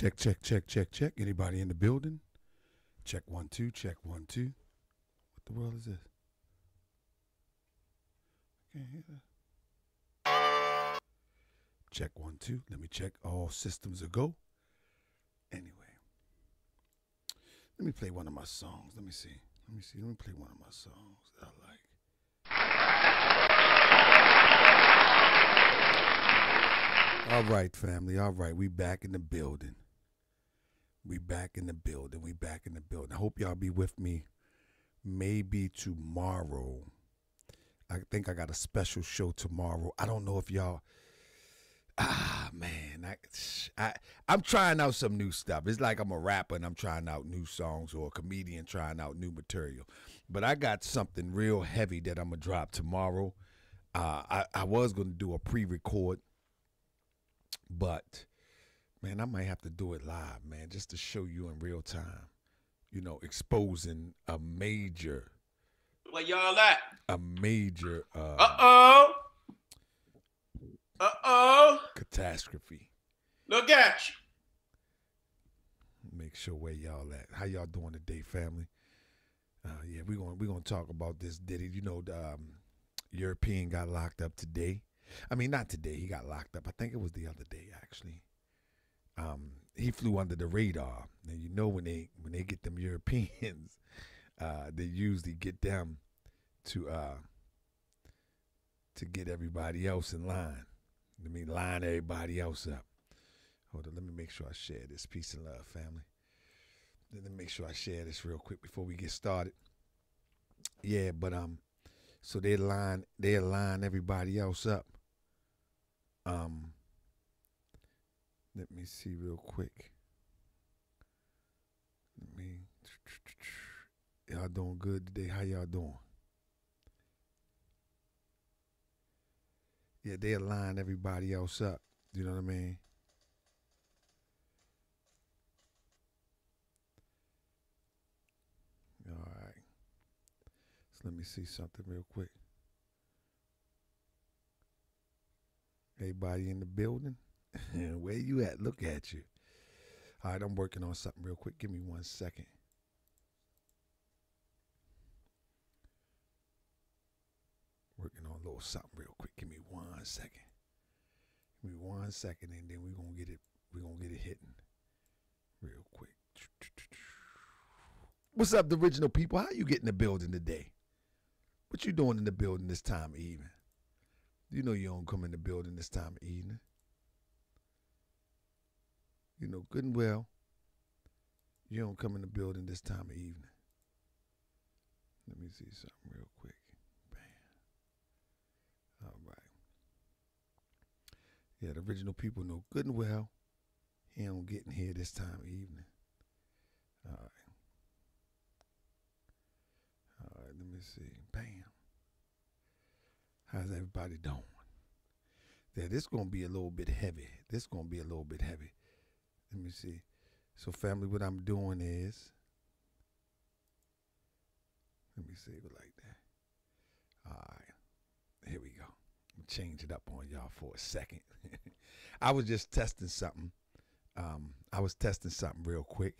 Check, check, check, check, check. Anybody in the building? Check one, two, check one, two. What the world is this? Can't hear that. Check one, two. Let me check. All systems are go. Anyway, let me play one of my songs. Let me see. Let me see. Let me play one of my songs that I like. All right, family. All right, we back in the building. We back in the building. We back in the building. I hope y'all be with me. Maybe tomorrow. I think I got a special show tomorrow. I don't know if y'all. Ah man, I, I I'm trying out some new stuff. It's like I'm a rapper and I'm trying out new songs, or a comedian trying out new material. But I got something real heavy that I'm gonna drop tomorrow. Uh, I I was gonna do a pre-record, but man, I might have to do it live, man, just to show you in real time. You know, exposing a major, Where y'all at? a major uh, oh. Uh oh. catastrophe. Look at you. Make sure where y'all at. How y'all doing today, family? Uh, yeah, we're gonna we gonna talk about this Diddy. You know, the um, European got locked up today. I mean, not today. He got locked up. I think it was the other day, actually. Um, he flew under the radar. And you know when they when they get them Europeans, uh, they usually get them to uh, to get everybody else in line. I mean, line everybody else up. Hold on, let me make sure I share this. Peace and love, family. Let me make sure I share this real quick before we get started. Yeah, but um, so they line they line everybody else up. Um, let me see real quick. Let me. Y'all doing good today? How y'all doing? Yeah, they line everybody else up. You know what I mean? All right. So let me see something real quick. Everybody in the building? Where you at? Look at you. All right, I'm working on something real quick. Give me one second. Working on a little something real quick. Give me one second. Give me one second, and then we're gonna get it. We're gonna get it hitting real quick. What's up, the original people? How you getting in the building today? What you doing in the building this time of evening? You know you don't come in the building this time of evening. You know good and well. You don't come in the building this time of evening. Let me see something real quick. Bam. All right. Yeah, the original people know good and well he don't get in here this time of evening. All right. All right, let me see. Bam. How's everybody doing? Yeah, this gonna be a little bit heavy. This gonna be a little bit heavy. Let me see. So, family, what I'm doing is, let me see it like that. All right, here we go. Change it up on y'all for a second. I was just testing something. Um, I was testing something real quick.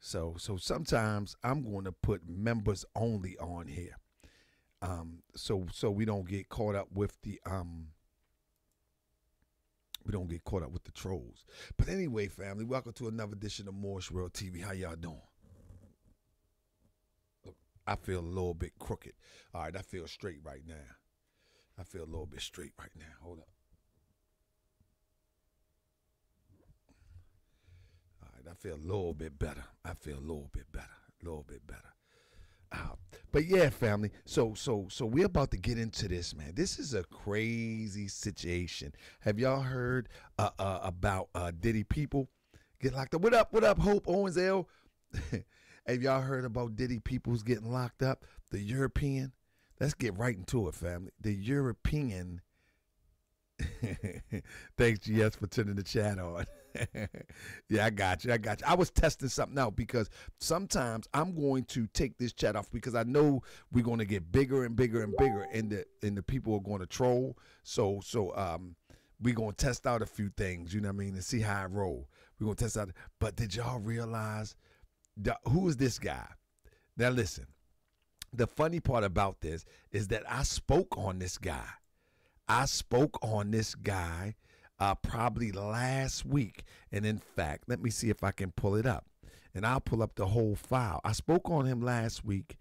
So, so sometimes I'm going to put members only on here. Um, so so we don't get caught up with the um we don't get caught up with the trolls. But anyway, family, welcome to another edition of Moorish World TV. How y'all doing? Look, I feel a little bit crooked. All right, I feel straight right now. I feel a little bit straight right now. Hold up. All right, I feel a little bit better. I feel a little bit better. A little bit better. But yeah, family. So so so we're about to get into this, man. This is a crazy situation. Have y'all heard uh, uh, about uh, Diddy people get locked up? What up? What up? Hope Owens L. Have y'all heard about Diddy people's getting locked up? The European. Let's get right into it, family. The European. Thanks, GS, for turning the chat on. yeah, I got you. I got you. I was testing something out because sometimes I'm going to take this chat off because I know we're going to get bigger and bigger and bigger, and the and the people are going to troll. So so um, we're gonna test out a few things, you know what I mean, and see how I roll. We're gonna test out. But did y'all realize the, who is this guy? Now listen, the funny part about this is that I spoke on this guy. I spoke on this guy uh, probably last week. And in fact, let me see if I can pull it up. And I'll pull up the whole file. I spoke on him last week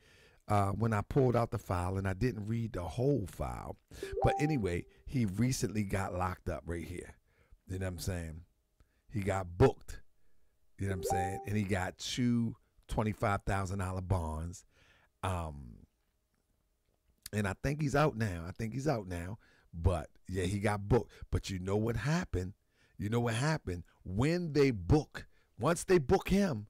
uh, when I pulled out the file and I didn't read the whole file. But anyway, he recently got locked up right here. You know what I'm saying? He got booked. You know what I'm saying? And he got two $25,000 bonds. Um, and I think he's out now. I think he's out now. But yeah, he got booked. But you know what happened? You know what happened? When they book, once they book him,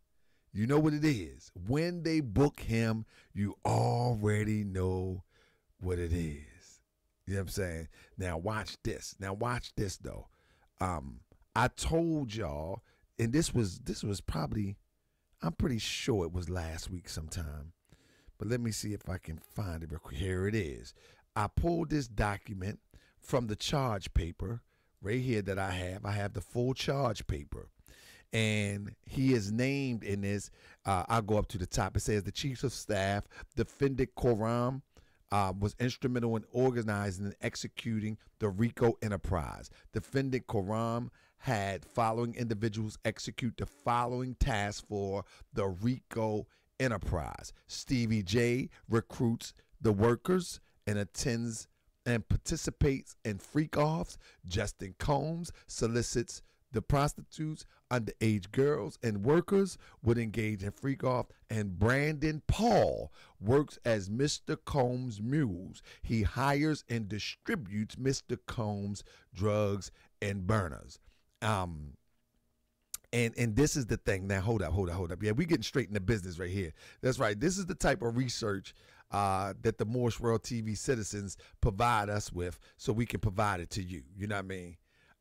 you know what it is. When they book him, you already know what it is. You know what I'm saying? Now watch this. Now watch this though. Um, I told y'all, and this was this was probably, I'm pretty sure it was last week sometime. But let me see if I can find it real quick. Here it is. I pulled this document from the charge paper right here that I have. I have the full charge paper and he is named in this. Uh, I'll go up to the top. It says the chief of staff, Defendant Khorram, uh, was instrumental in organizing and executing the RICO enterprise. Defendant Khorram had following individuals execute the following tasks for the RICO enterprise. Stevie J recruits the workers and attends and participates in freak offs. Justin Combs solicits the prostitutes, underage girls, and workers would engage in freak off, and Brandon Paul works as Mr. Combs' mules. He hires and distributes Mr. Combs' drugs and burners. Um, and and this is the thing. Now hold up, hold up, hold up. Yeah, we getting straight into business right here. That's right. This is the type of research uh, that the Moorish World TV citizens provide us with, so we can provide it to you. You know what I mean?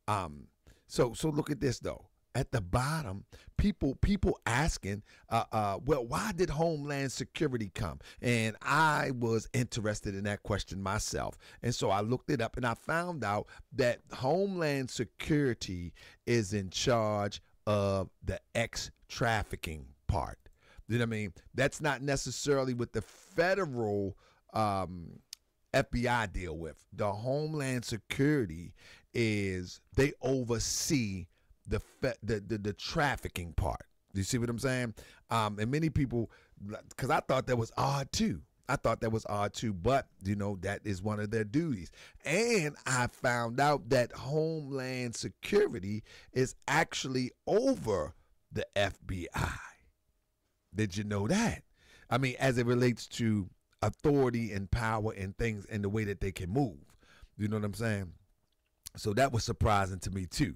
Um, so so look at this though. At the bottom, people people asking, uh, uh, well, why did Homeland Security come? And I was interested in that question myself, and so I looked it up, and I found out that Homeland Security is in charge of the X trafficking part. You know what I mean? That's not necessarily what the federal um, FBI deal with. The Homeland Security is they oversee the the the, the trafficking part. Do you see what I'm saying? Um, and many people, because I thought that was odd too. I thought that was odd too, but you know that is one of their duties. And I found out that Homeland Security is actually over the FBI. Did you know that? I mean, as it relates to authority and power and things and the way that they can move. You know what I'm saying? So that was surprising to me too.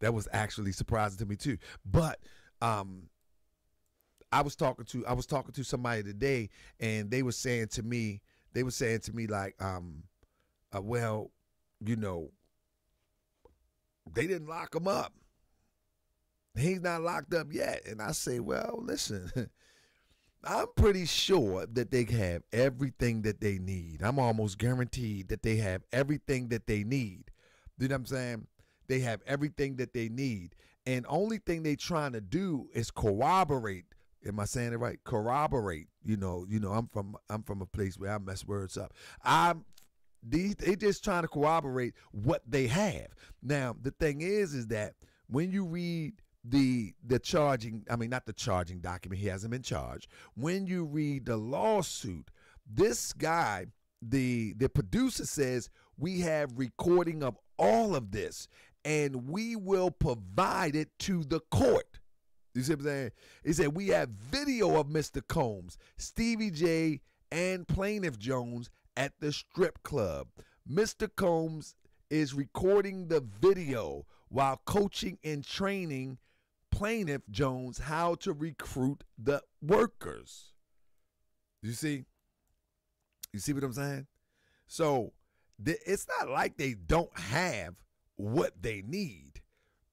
That was actually surprising to me too. But um I was talking to I was talking to somebody today and they were saying to me they were saying to me like um uh, well you know they didn't lock him up. He's not locked up yet. And I say, well, listen, I'm pretty sure that they have everything that they need. I'm almost guaranteed that they have everything that they need. You know what I'm saying? They have everything that they need. And only thing they trying to do is corroborate. Am I saying it right? Corroborate. You know, you know, I'm from I'm from a place where I mess words up. I'm these they just trying to corroborate what they have. Now, the thing is, is that when you read the the charging, I mean not the charging document, he hasn't been charged. When you read the lawsuit, this guy, the the producer says we have recording of all of this and we will provide it to the court. You see what I'm saying? He said, We have video of Mr. Combs, Stevie J, and Plaintiff Jones at the strip club. Mr. Combs is recording the video while coaching and training Plaintiff Jones how to recruit the workers. You see? You see what I'm saying? So it's not like they don't have what they need.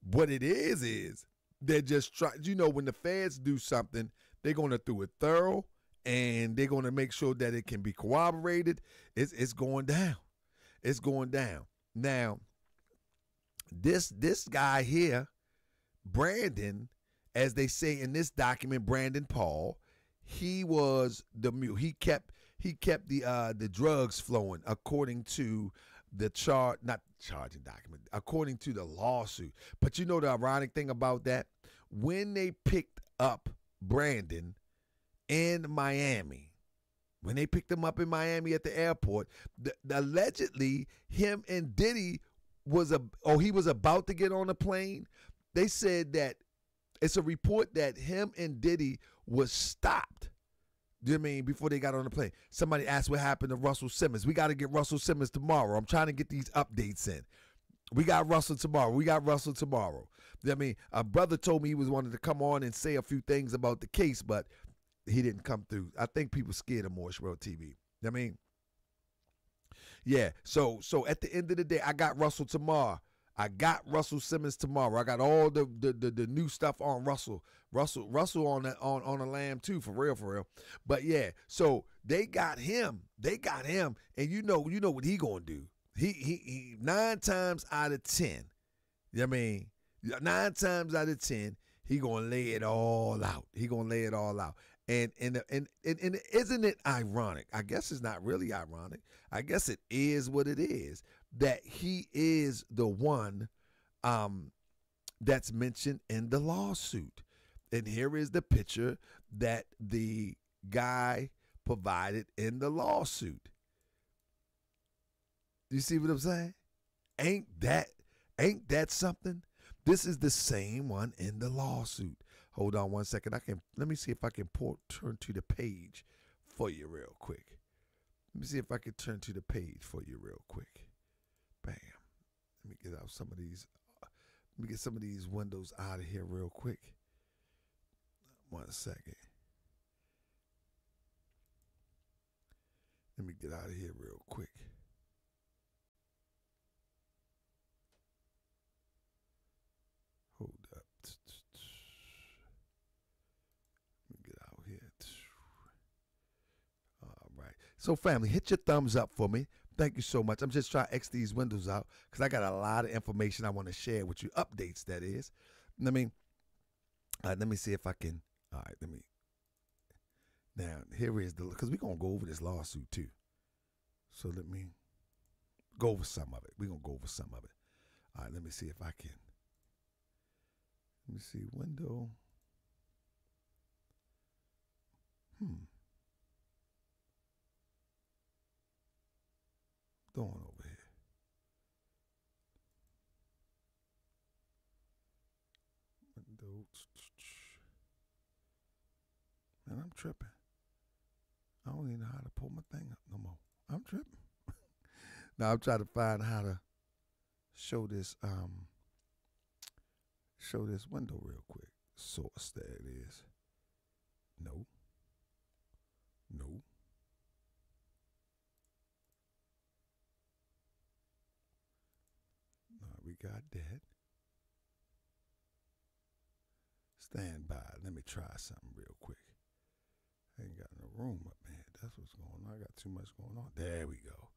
What it is is they're just trying. You know, when the feds do something, they're going to do it thorough and they're going to make sure that it can be corroborated. It's it's going down. It's going down. Now, this this guy here, Brandon, as they say in this document, Brandon Paul, he was the mule. He kept he kept the uh the drugs flowing according to the chart not charging document according to the lawsuit but you know the ironic thing about that when they picked up brandon in miami when they picked him up in miami at the airport the, the- allegedly him and diddy was a oh he was about to get on a plane they said that it's a report that him and diddy was stopped do you mean before they got on the plane? Somebody asked what happened to Russell Simmons. We got to get Russell Simmons tomorrow. I'm trying to get these updates in. We got Russell tomorrow. We got Russell tomorrow. I mean, a brother told me he was wanting to come on and say a few things about the case, but he didn't come through. I think people scared of Moorish World TV. You know I mean, yeah. So so at the end of the day, I got Russell tomorrow. I got Russell Simmons tomorrow. I got all the the, the, the new stuff on Russell. Russell Russell on that on on the lam too, for real, for real. But yeah, so they got him. They got him, and you know you know what he gonna do. He he, he nine times out of ten. You know I mean? Nine times out of ten, he gonna lay it all out. He gonna lay it all out. And and and and, and isn't it ironic? I guess it's not really ironic. I guess it is what it is that he is the one um, that's mentioned in the lawsuit. And here is the picture that the guy provided in the lawsuit. You see what I'm saying? Ain't that ain't that something? This is the same one in the lawsuit. Hold on one second. I can let me see if I can turn to the page for you real quick. Let me see if I can turn to the page for you real quick. Bam. Let me get out some of these. Let me get some of these windows out of here real quick. One second. Let me get out of here real quick. Hold up. Let me get out here. All right. So, family, hit your thumbs up for me. Thank you so much. I'm just trying to X these windows out because I got a lot of information I want to share with you. Updates, that is. I mean, let me see if I can. All right, let me. Now, here is the. Because we're going to go over this lawsuit too. So let me go over some of it. We're going to go over some of it. All right, let me see if I can. Let me see. Window. Hmm. Going over here. Man, I'm tripping. I don't even know how to pull my thing up no more. I'm tripping. now I'm trying to find how to show this um show this window real quick. Source there it is. No. No. All right, we got that. Stand by. Let me try something real quick. I ain't got no room up here. That's what's going on. I got too much going on. There we go.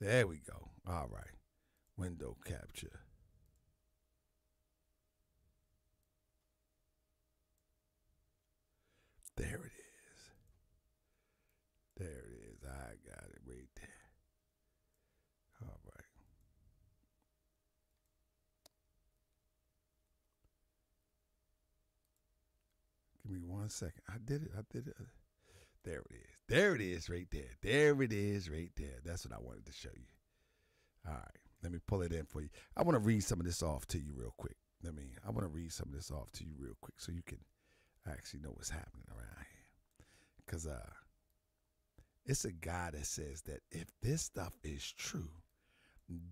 There we go. All right. Window capture. There it is. There it is. I got it right there. All right. Give me one second. I did it. I did it. There it is. There it is right there. There it is right there. That's what I wanted to show you. All right. Let me pull it in for you. I want to read some of this off to you real quick. Let me, I want to read some of this off to you real quick so you can actually know what's happening around here. Because uh, it's a guy that says that if this stuff is true,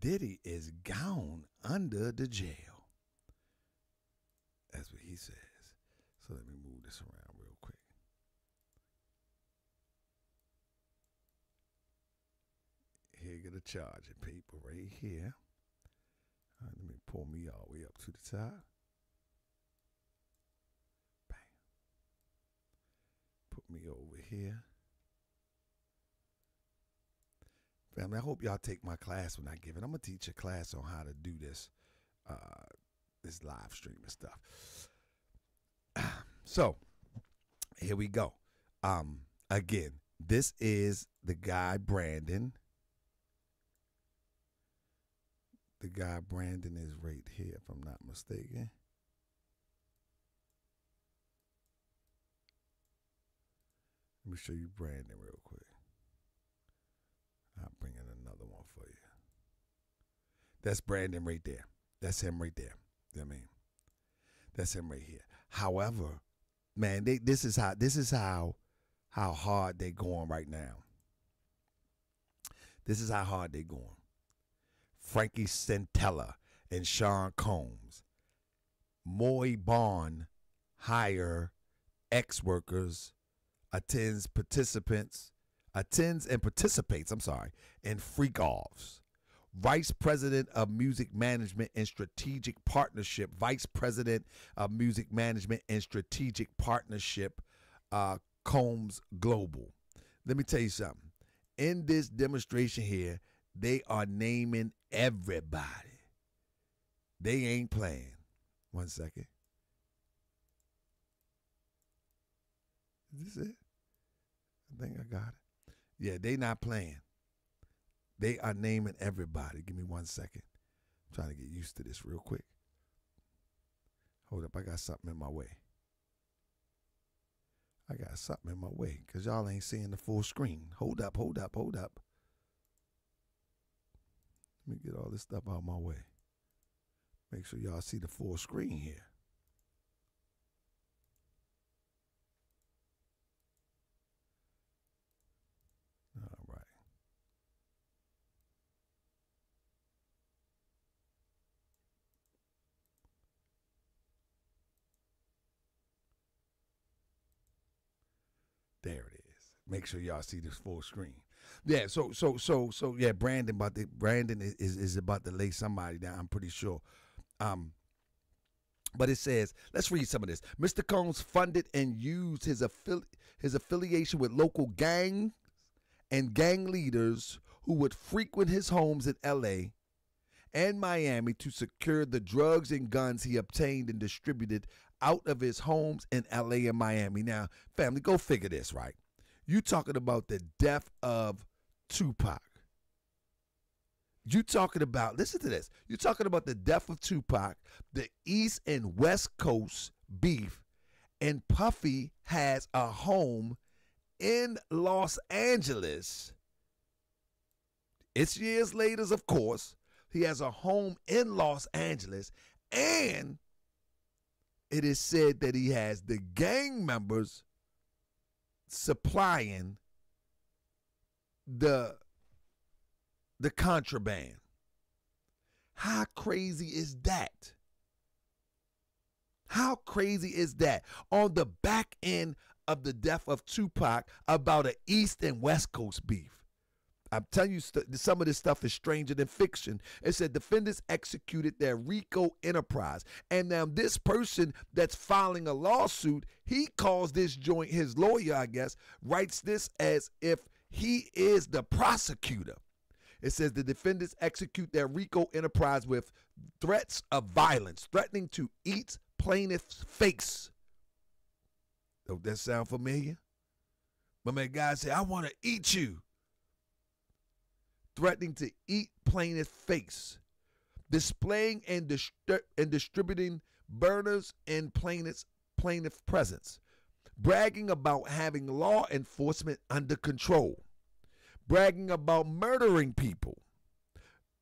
Diddy is gone under the jail. That's what he says. So let me move this around real quick. Here get a charging paper right here. Let me pull me all the way up to the top. Bam. Put me over here. Family, I hope y'all take my class when I give it. I'm gonna teach a class on how to do this uh, this live streaming stuff. So here we go. Um, again, this is the guy Brandon. The guy Brandon is right here, if I'm not mistaken. Let me show you Brandon real quick. I'll bring in another one for you. That's Brandon right there. That's him right there. You know I mean? That's him right here. However, man, they this is how this is how how hard they're going right now. This is how hard they're going. Frankie Santella and Sean Combs. Moy Bond hire ex-workers, attends participants, attends and participates, I'm sorry, in freak offs. Vice President of Music Management and Strategic Partnership, Vice President of Music Management and Strategic Partnership, uh, Combs Global. Let me tell you something. In this demonstration here, they are naming everybody. They ain't playing. One second. Is this it? I think I got it. Yeah, they not playing. They are naming everybody. Give me one second. I'm trying to get used to this real quick. Hold up, I got something in my way. I got something in my way because y'all ain't seeing the full screen. Hold up, hold up, hold up. Let me get all this stuff out of my way. Make sure y'all see the full screen here. All right. There it is. Make sure y'all see this full screen. Yeah, so so so so yeah, Brandon about the Brandon is, is, about to lay somebody down, I'm pretty sure. Um but it says, let's read some of this. Mr. Combs funded and used his affili- his affiliation with local gangs and gang leaders who would frequent his homes in LA and Miami to secure the drugs and guns he obtained and distributed out of his homes in LA and Miami. Now, family, go figure this, right? You talking about the death of Tupac. You talking about, listen to this. You're talking about the death of Tupac, the East and West Coast beef, and Puffy has a home in Los Angeles. It's years later, of course. He has a home in Los Angeles, and it is said that he has the gang members supplying the the contraband. How crazy is that? How crazy is that? On the back end of the death of Tupac about an East and West Coast beef. I'm telling you, st- some of this stuff is stranger than fiction. It said defendants executed their RICO enterprise. And now, this person that's filing a lawsuit, he calls this joint, his lawyer, I guess, writes this as if he is the prosecutor. It says the defendants execute their RICO enterprise with threats of violence, threatening to eat plaintiff's face. Don't that sound familiar? My man, guy said, I want to eat you threatening to eat plaintiff's face, displaying and, distri- and distributing burners in plaintiff's plaintiff presence, bragging about having law enforcement under control, bragging about murdering people,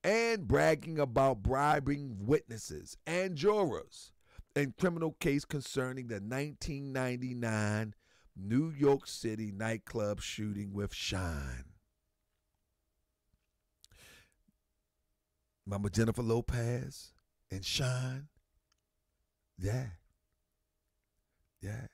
and bragging about bribing witnesses and jurors in criminal case concerning the 1999 New York City nightclub shooting with Shyne. Remember Jennifer Lopez and Shyne? Yeah. Yeah.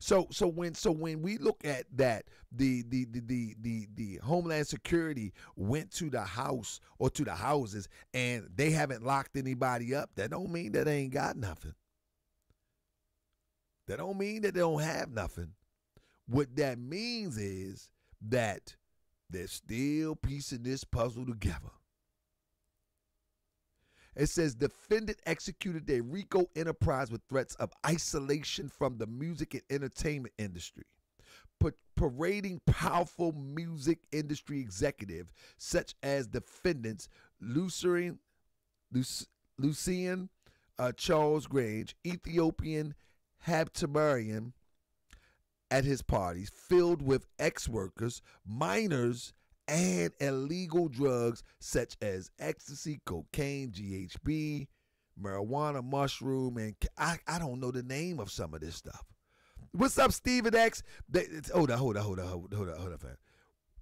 So so when so when we look at that, the the the the the, the Homeland Security went to the house or to the houses and they haven't locked anybody up, that don't mean that they ain't got nothing. That don't mean that they don't have nothing. What that means is that they're still piecing this puzzle together. It says defendant executed their RICO enterprise with threats of isolation from the music and entertainment industry. Parading powerful music industry executive such as defendants Lucian, Luc- Lucian uh, Charles Grainge, Ethiopian Habtemariam, at his parties filled with ex workers, minors, and illegal drugs such as ecstasy, cocaine, GHB, marijuana, mushroom, and I, I don't know the name of some of this stuff. What's up, Stephen X? They, hold on, hold on, hold on, hold on, hold on, fam.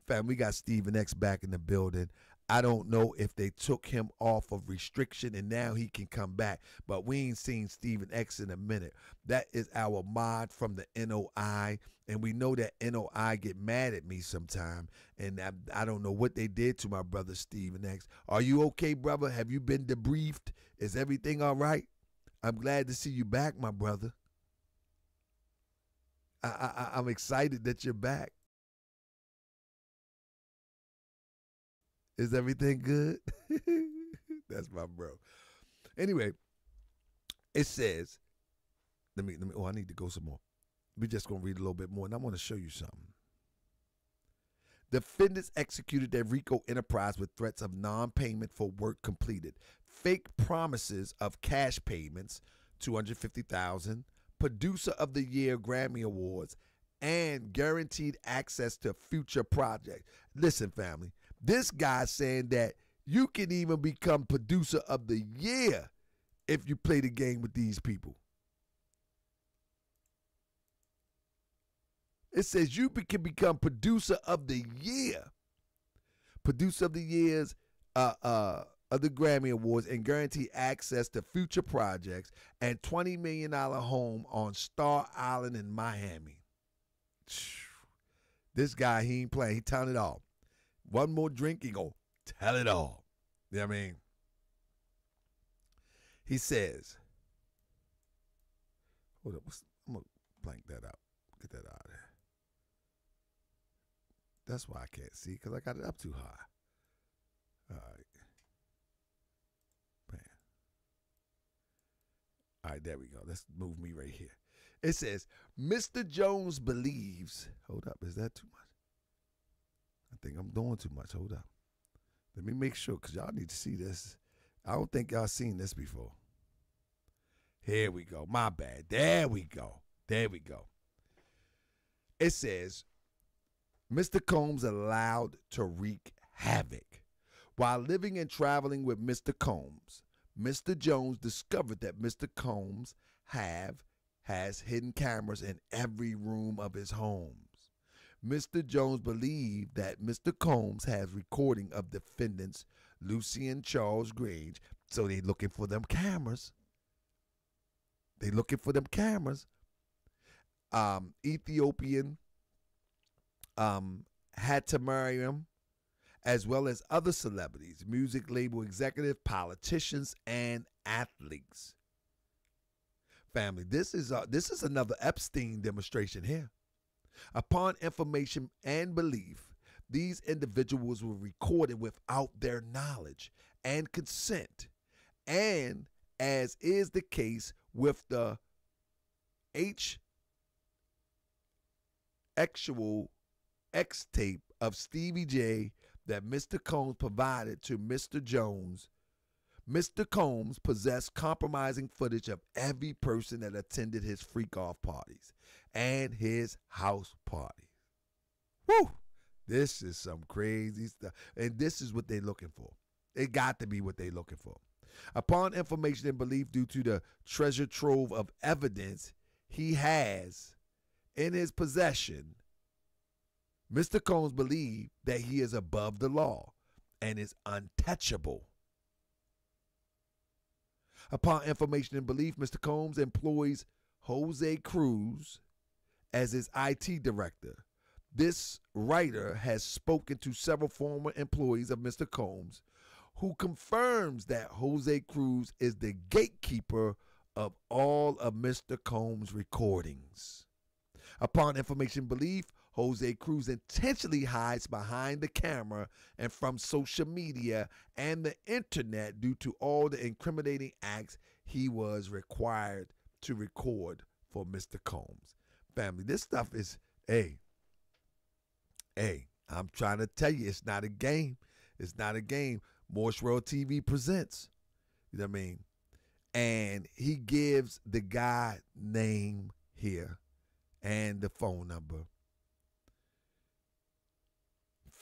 Fam, we got Stephen X back in the building. I don't know if they took him off of restriction and now he can come back, but we ain't seen Stephen X in a minute. That is our mod from the NOI, and we know that NOI get mad at me sometime, and I, I don't know what they did to my brother Stephen X. Are you okay, brother? Have you been debriefed? Is everything all right? I'm glad to see you back, my brother. I, I, I'm excited that you're back. Is everything good? That's my bro. Anyway, it says, let me let me oh I need to go some more. We're just gonna read a little bit more, and I want to show you something. Defendants executed their RICO enterprise with threats of non-payment for work completed, fake promises of cash payments, 250,000, producer of the year Grammy Awards, and guaranteed access to future projects. Listen, family, this guy saying that you can even become producer of the year if you play the game with these people. It says you can become producer of the year. Producer of the years uh, uh, of the Grammy Awards and guarantee access to future projects and $20 million home on Star Island in Miami. This guy, he ain't playing. He telling it all. One more drink, he go tell it all. You know what I mean? He says, hold up, I'm gonna blank that out. Get that out of there. That's why I can't see, because I got it up too high. All right. Man. All right, there we go. Let's move me right here. It says, Mr. Jones believes. Hold up, is that too much? Think I'm doing too much. Hold up. Let me make sure, because y'all need to see this. I don't think y'all seen this before. Here we go. My bad. There we go. There we go. It says, Mr. Combs allowed to wreak havoc. While living and traveling with Mr. Combs, Mr. Jones discovered that Mr. Combs have has hidden cameras in every room of his homes. Mr. Jones believed that Mr. Combs has recording of defendants Lucian Charles Grainge, so they looking for them cameras. They looking for them cameras. Um, Ethiopian um, Habtemariam, as well as other celebrities, music label executive, politicians, and athletes. Family, this is uh, this is another Epstein demonstration here. Upon information and belief, these individuals were recorded without their knowledge and consent, and as is the case with the H actual X tape of Stevie J that Mr. Combs provided to Mr. Jones. Mr. Combs possessed compromising footage of every person that attended his freak off parties and his house parties. Woo! This is some crazy stuff. And this is what they're looking for. It got to be what they're looking for. Upon information and belief due to the treasure trove of evidence he has in his possession, Mr. Combs believed that he is above the law and is untouchable. Upon information and belief, Mr. Combs employs Jose Cruz as his IT director. This writer has spoken to several former employees of Mr. Combs who confirms that Jose Cruz is the gatekeeper of all of Mr. Combs' recordings. Upon information and belief, Jose Cruz intentionally hides behind the camera and from social media and the internet due to all the incriminating acts he was required to record for Mr. Combs. Family, this stuff is, hey, hey, I'm trying to tell you, it's not a game. It's not a game. Moorish World TV presents. You know what I mean? And he gives the guy name here and the phone number.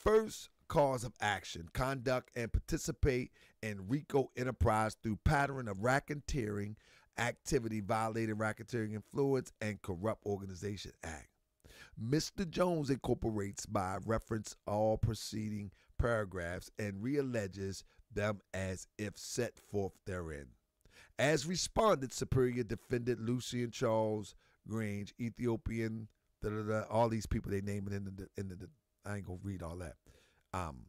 First cause of action conduct and participate in RICO enterprise through pattern of racketeering activity violating racketeering influence and corrupt organization act. Mr. Jones incorporates by reference all preceding paragraphs and realleges them as if set forth therein. As responded, Superior Defendant Lucian Charles Grainge, Ethiopian, da, da, da, all these people they name it in the in the, I ain't gonna read all that. Um,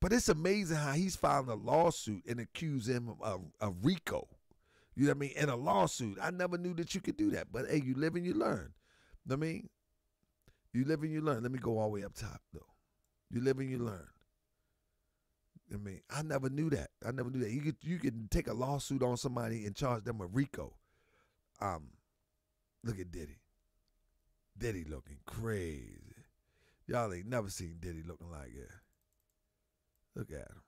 but it's amazing how he's filing a lawsuit and accuse him of, of RICO. You know what I mean? In a lawsuit. I never knew that you could do that. But hey, you live and you learn. You know I mean? You live and you learn. Let me go all the way up top though. You live and you learn. I mean, I never knew that. I never knew that. You could you could take a lawsuit on somebody and charge them with RICO. Um, look at Diddy. Diddy looking crazy. Y'all ain't never seen Diddy looking like that. Look at him.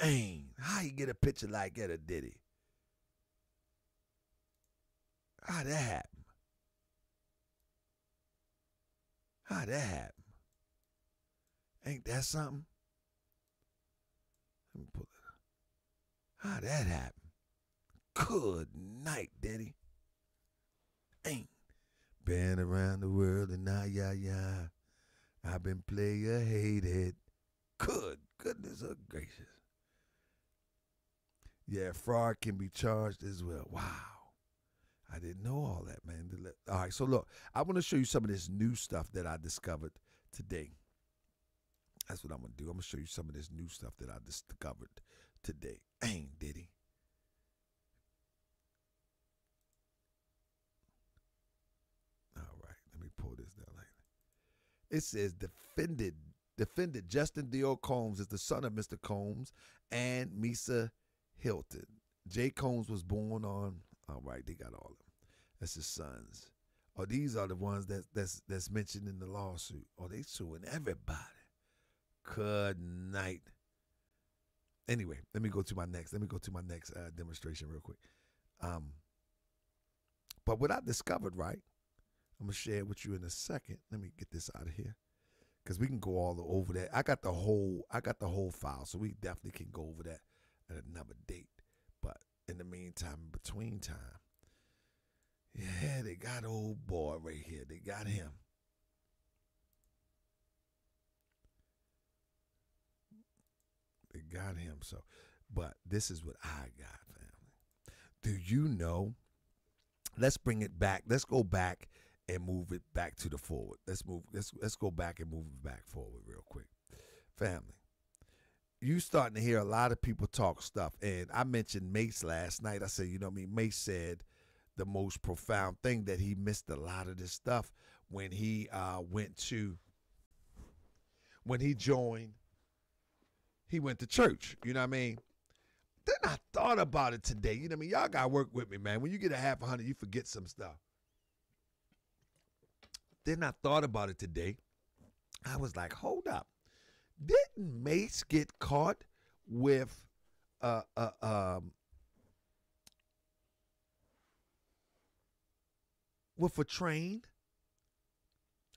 Ain't how you get a picture like that of Diddy? How that happen? How that happen? Ain't that something? Let me pull it up. How that happen? Good night, Diddy. Ain't been around the world and now, yeah, yeah. I've been player hated. Good goodness of gracious. Yeah, fraud can be charged as well. Wow. I didn't know all that, man. All right, so look, I want to show you some of this new stuff that I discovered today. That's what I'm gonna do. I'm gonna show you some of this new stuff that I discovered today. Ain't Diddy. All right, let me pull this down. Like it says defended defended Justin Dior Combs is the son of Mr. Combs and Misa Hylton. Jay Combs was born on. All right, they got all of them. That's his sons. Or these are the ones that that's that's mentioned in the lawsuit. Or they suing everybody. Good night. Anyway, let me go to my next. Let me go to my next uh, demonstration real quick. Um, but what I discovered, right? I'm gonna share it with you in a second. Let me get this out of here, because we can go all the over that. I got the whole. I got the whole file, so we definitely can go over that at another date. But in the meantime, between time, yeah, they got old boy right here. They got him. They got him. So, but this is what I got, family. Do you know? Let's bring it back. Let's go back and move it back to the forward. Let's move. Let's let's go back and move it back forward real quick, family. You starting to hear a lot of people talk stuff, and I mentioned Mase last night. I said, you know, what I mean, Mase said the most profound thing that he missed a lot of this stuff when he uh, went to when he joined he went to church you know what i mean then i thought about it today you know what i mean y'all gotta work with me man when you get a half a hundred you forget some stuff then i thought about it today i was like hold up didn't Mase get caught with uh, uh um with a train.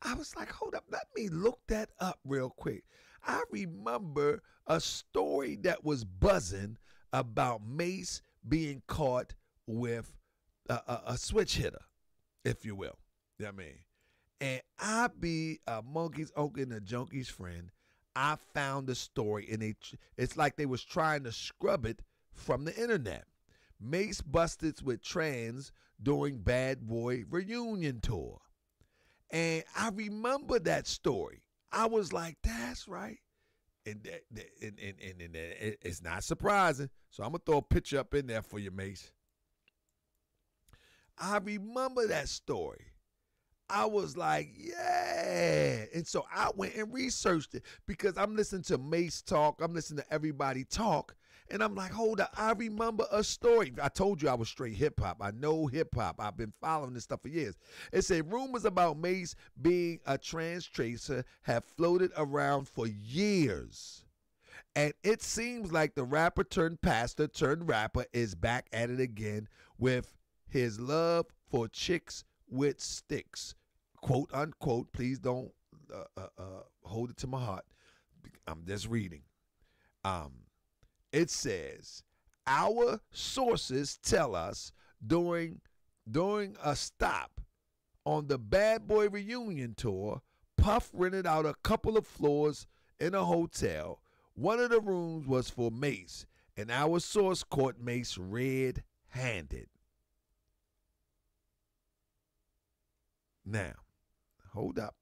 I was like, hold up, let me look that up real quick. I remember a story that was buzzing about Mase being caught with a, a, a switch hitter, if you will. You know I mean? And I be a monkey's uncle and a junkie's friend. I found the story and they, it's like they was trying to scrub it from the internet. Mase busted with trans during Bad Boy reunion tour. And I remember that story. I was like, that's right. And, and, and, and, and it's not surprising. So I'm going to throw a picture up in there for you, Mase. I remember that story. I was like, yeah. And so I went and researched it because I'm listening to Mase talk, I'm listening to everybody talk, and I'm like, hold up, I remember a story. I told you I was straight hip hop. I know hip hop. I've been following this stuff for years. It said rumors about Mase being a trans tracer have floated around for years. And it seems like the rapper turned pastor turned rapper is back at it again with his love for chicks with sticks, quote unquote. Please don't uh, uh, uh, hold it to my heart. I'm just reading. Um, it says our sources tell us during during a stop on the Bad Boy reunion tour, Puff rented out a couple of floors in a hotel. One of the rooms was for Mase, and our source caught Mase red handed. Now, hold up.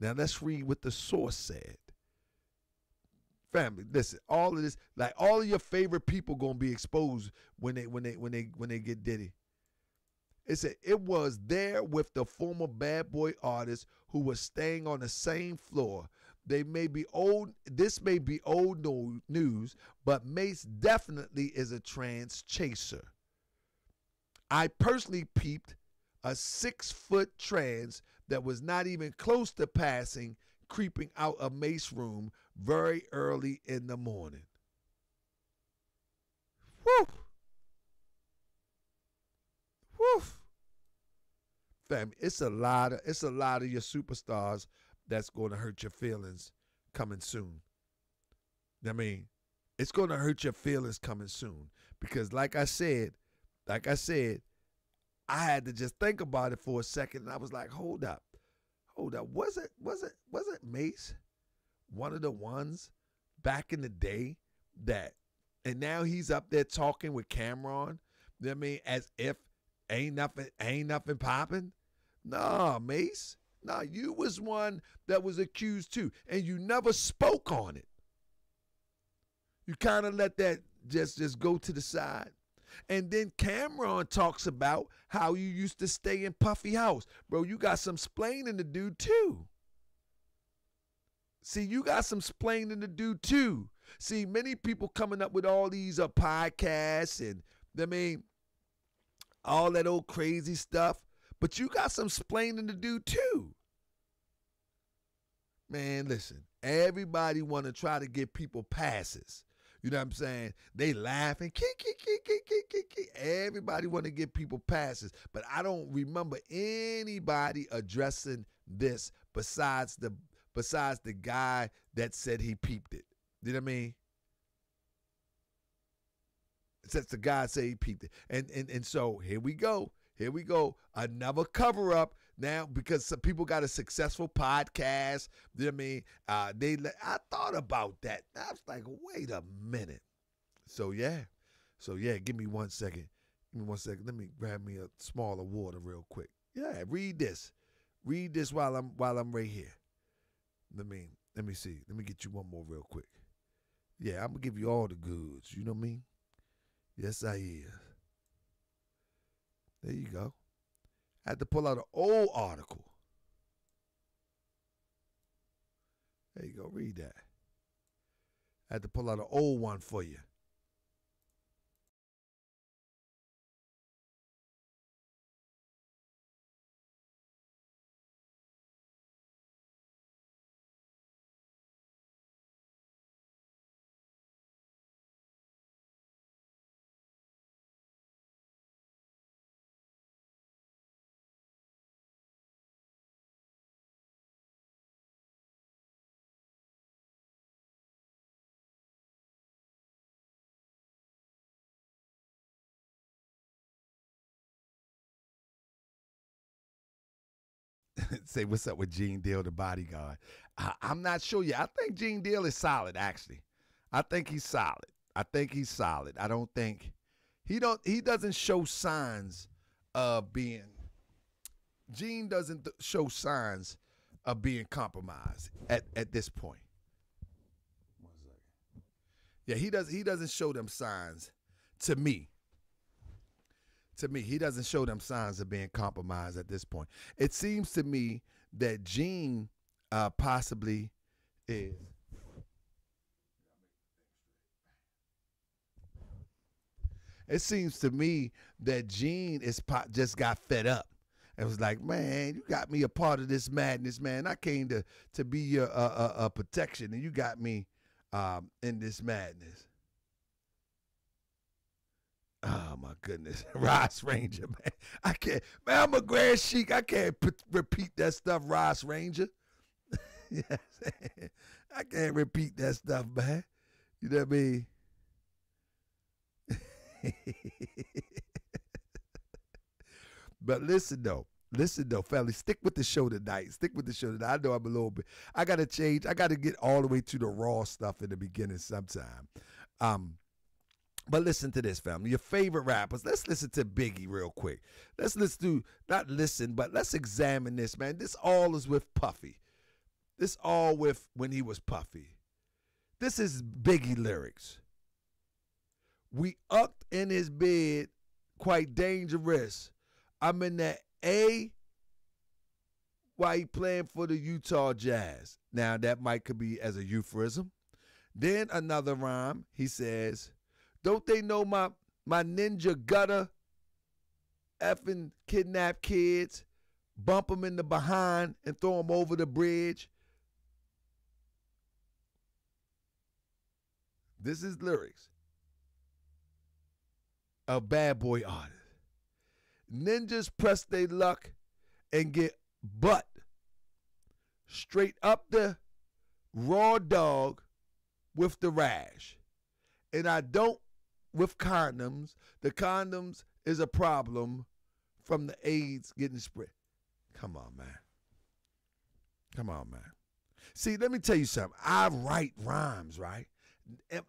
Now let's read what the source said. Family, listen, all of this, like all of your favorite people gonna be exposed when they when they when they when they get Diddy. It said it was there with the former bad boy artist who was staying on the same floor. They may be old. This may be old news, but Mase definitely is a trans chaser. I personally peeped a six foot trans that was not even close to passing, creeping out of Mase room very early in the morning. Woof. Woof. Fam, it's a lot of it's a lot of your superstars that's going to hurt your feelings coming soon. I mean, it's going to hurt your feelings coming soon because like I said, like I said, I had to just think about it for a second and I was like, "Hold up. Hold up. Was it was it was it Mase one of the ones back in the day that and now he's up there talking with Cam'ron. you know I mean, as if ain't nothing ain't nothing popping? Nah, Mase. Nah, you was one that was accused too, and you never spoke on it. You kind of let that just just go to the side. And then Cam'ron talks about how you used to stay in Puffy House. Bro, you got some splaining to do too. See, you got some splaining to do too. See, many people coming up with all these uh, podcasts and I mean all that old crazy stuff, but you got some splaining to do too. Man, listen, everybody want to try to get people passes. You know what I'm saying? They laughing, kick, kick, kick, kick, kick, kick, kick. Everybody want to give people passes, but I don't remember anybody addressing this besides the besides the guy that said he peeped it. You know what I mean? Since the guy said he peeped it, and and and so here we go. Here we go. Another cover up now because some people got a successful podcast. You know what I mean? Uh, they I thought about that. I was like, wait a minute. So yeah. So yeah, give me one second. Give me one second. Let me grab me a smaller water real quick. Yeah, read this. Read this while I'm while I'm right here. Let me let me see. Let me get you one more real quick. Yeah, I'm gonna give you all the goods. You know what I mean? Yes, I is. There you go. I had to pull out an old article. There you go. Read that. I had to pull out an old one for you. Say what's up with Gene Deal, the bodyguard. I, I'm not sure yet. I think Gene Deal is solid, actually. I think he's solid. I think he's solid. I don't think he don't he doesn't show signs of being Gene doesn't show signs of being compromised at, at this point. One second. Yeah, he does he doesn't show them signs to me. To me, he doesn't show them signs of being compromised at this point. It seems to me that Gene uh, possibly is. It seems to me that Gene is po- just got fed up and was like, "Man, you got me a part of this madness, man. I came to to be your uh, uh, uh, protection, and you got me um, in this madness." Oh my goodness, Ross Ranger, man. I can't, man. I'm a grand chic. I can't repeat that stuff, Ross Ranger. yes, I can't repeat that stuff, man. You know what I mean? but listen though, listen though, family, stick with the show tonight. Stick with the show tonight. I know I'm a little bit. I gotta change. I gotta get all the way to the raw stuff in the beginning sometime. Um, but listen to this, family. Your favorite rappers. Let's listen to Biggie real quick. Let's listen to not listen, but let's examine this, man. This all is with Puffy. This all with when he was Puffy. This is Biggie lyrics. We upped in his bed, quite dangerous. I'm in that A Why he playing for the Utah Jazz. Now that might could be as a euphemism. Then another rhyme, he says, Don't they know my my ninja gutter effing kidnap kids, bump them in the behind and throw them over the bridge? This is lyrics a bad boy artist. Ninjas press their luck and get butt straight up the raw dog with the rash. And I don't with condoms. The condoms is a problem from the AIDS getting spread. Come on, man. Come on, man. See, let me tell you something. I write rhymes, right? Am,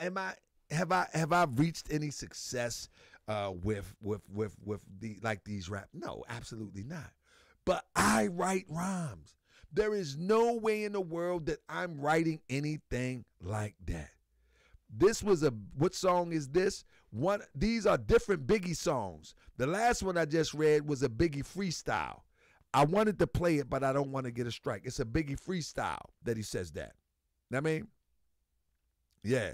am I have I have I reached any success uh, with with with with the like these rap? No, absolutely not. But I write rhymes. There is no way in the world that I'm writing anything like that. This was a what song is this? One these are different Biggie songs. The last one I just read was a Biggie freestyle. I wanted to play it, but I don't want to get a strike. It's a Biggie freestyle that he says that. I mean? Yeah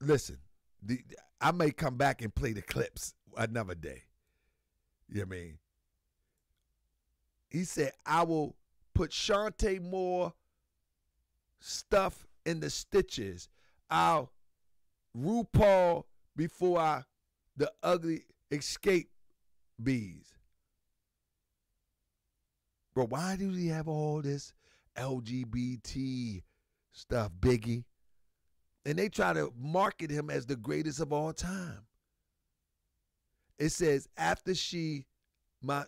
listen, the, I may come back and play the clips another day. You know what I mean? He said, I will put Chanté Moore stuff in the stitches. I'll RuPaul before I the ugly escape bees. Bro, why do he have all this LGBT stuff, Biggie? and they try to market him as the greatest of all time. It says after she my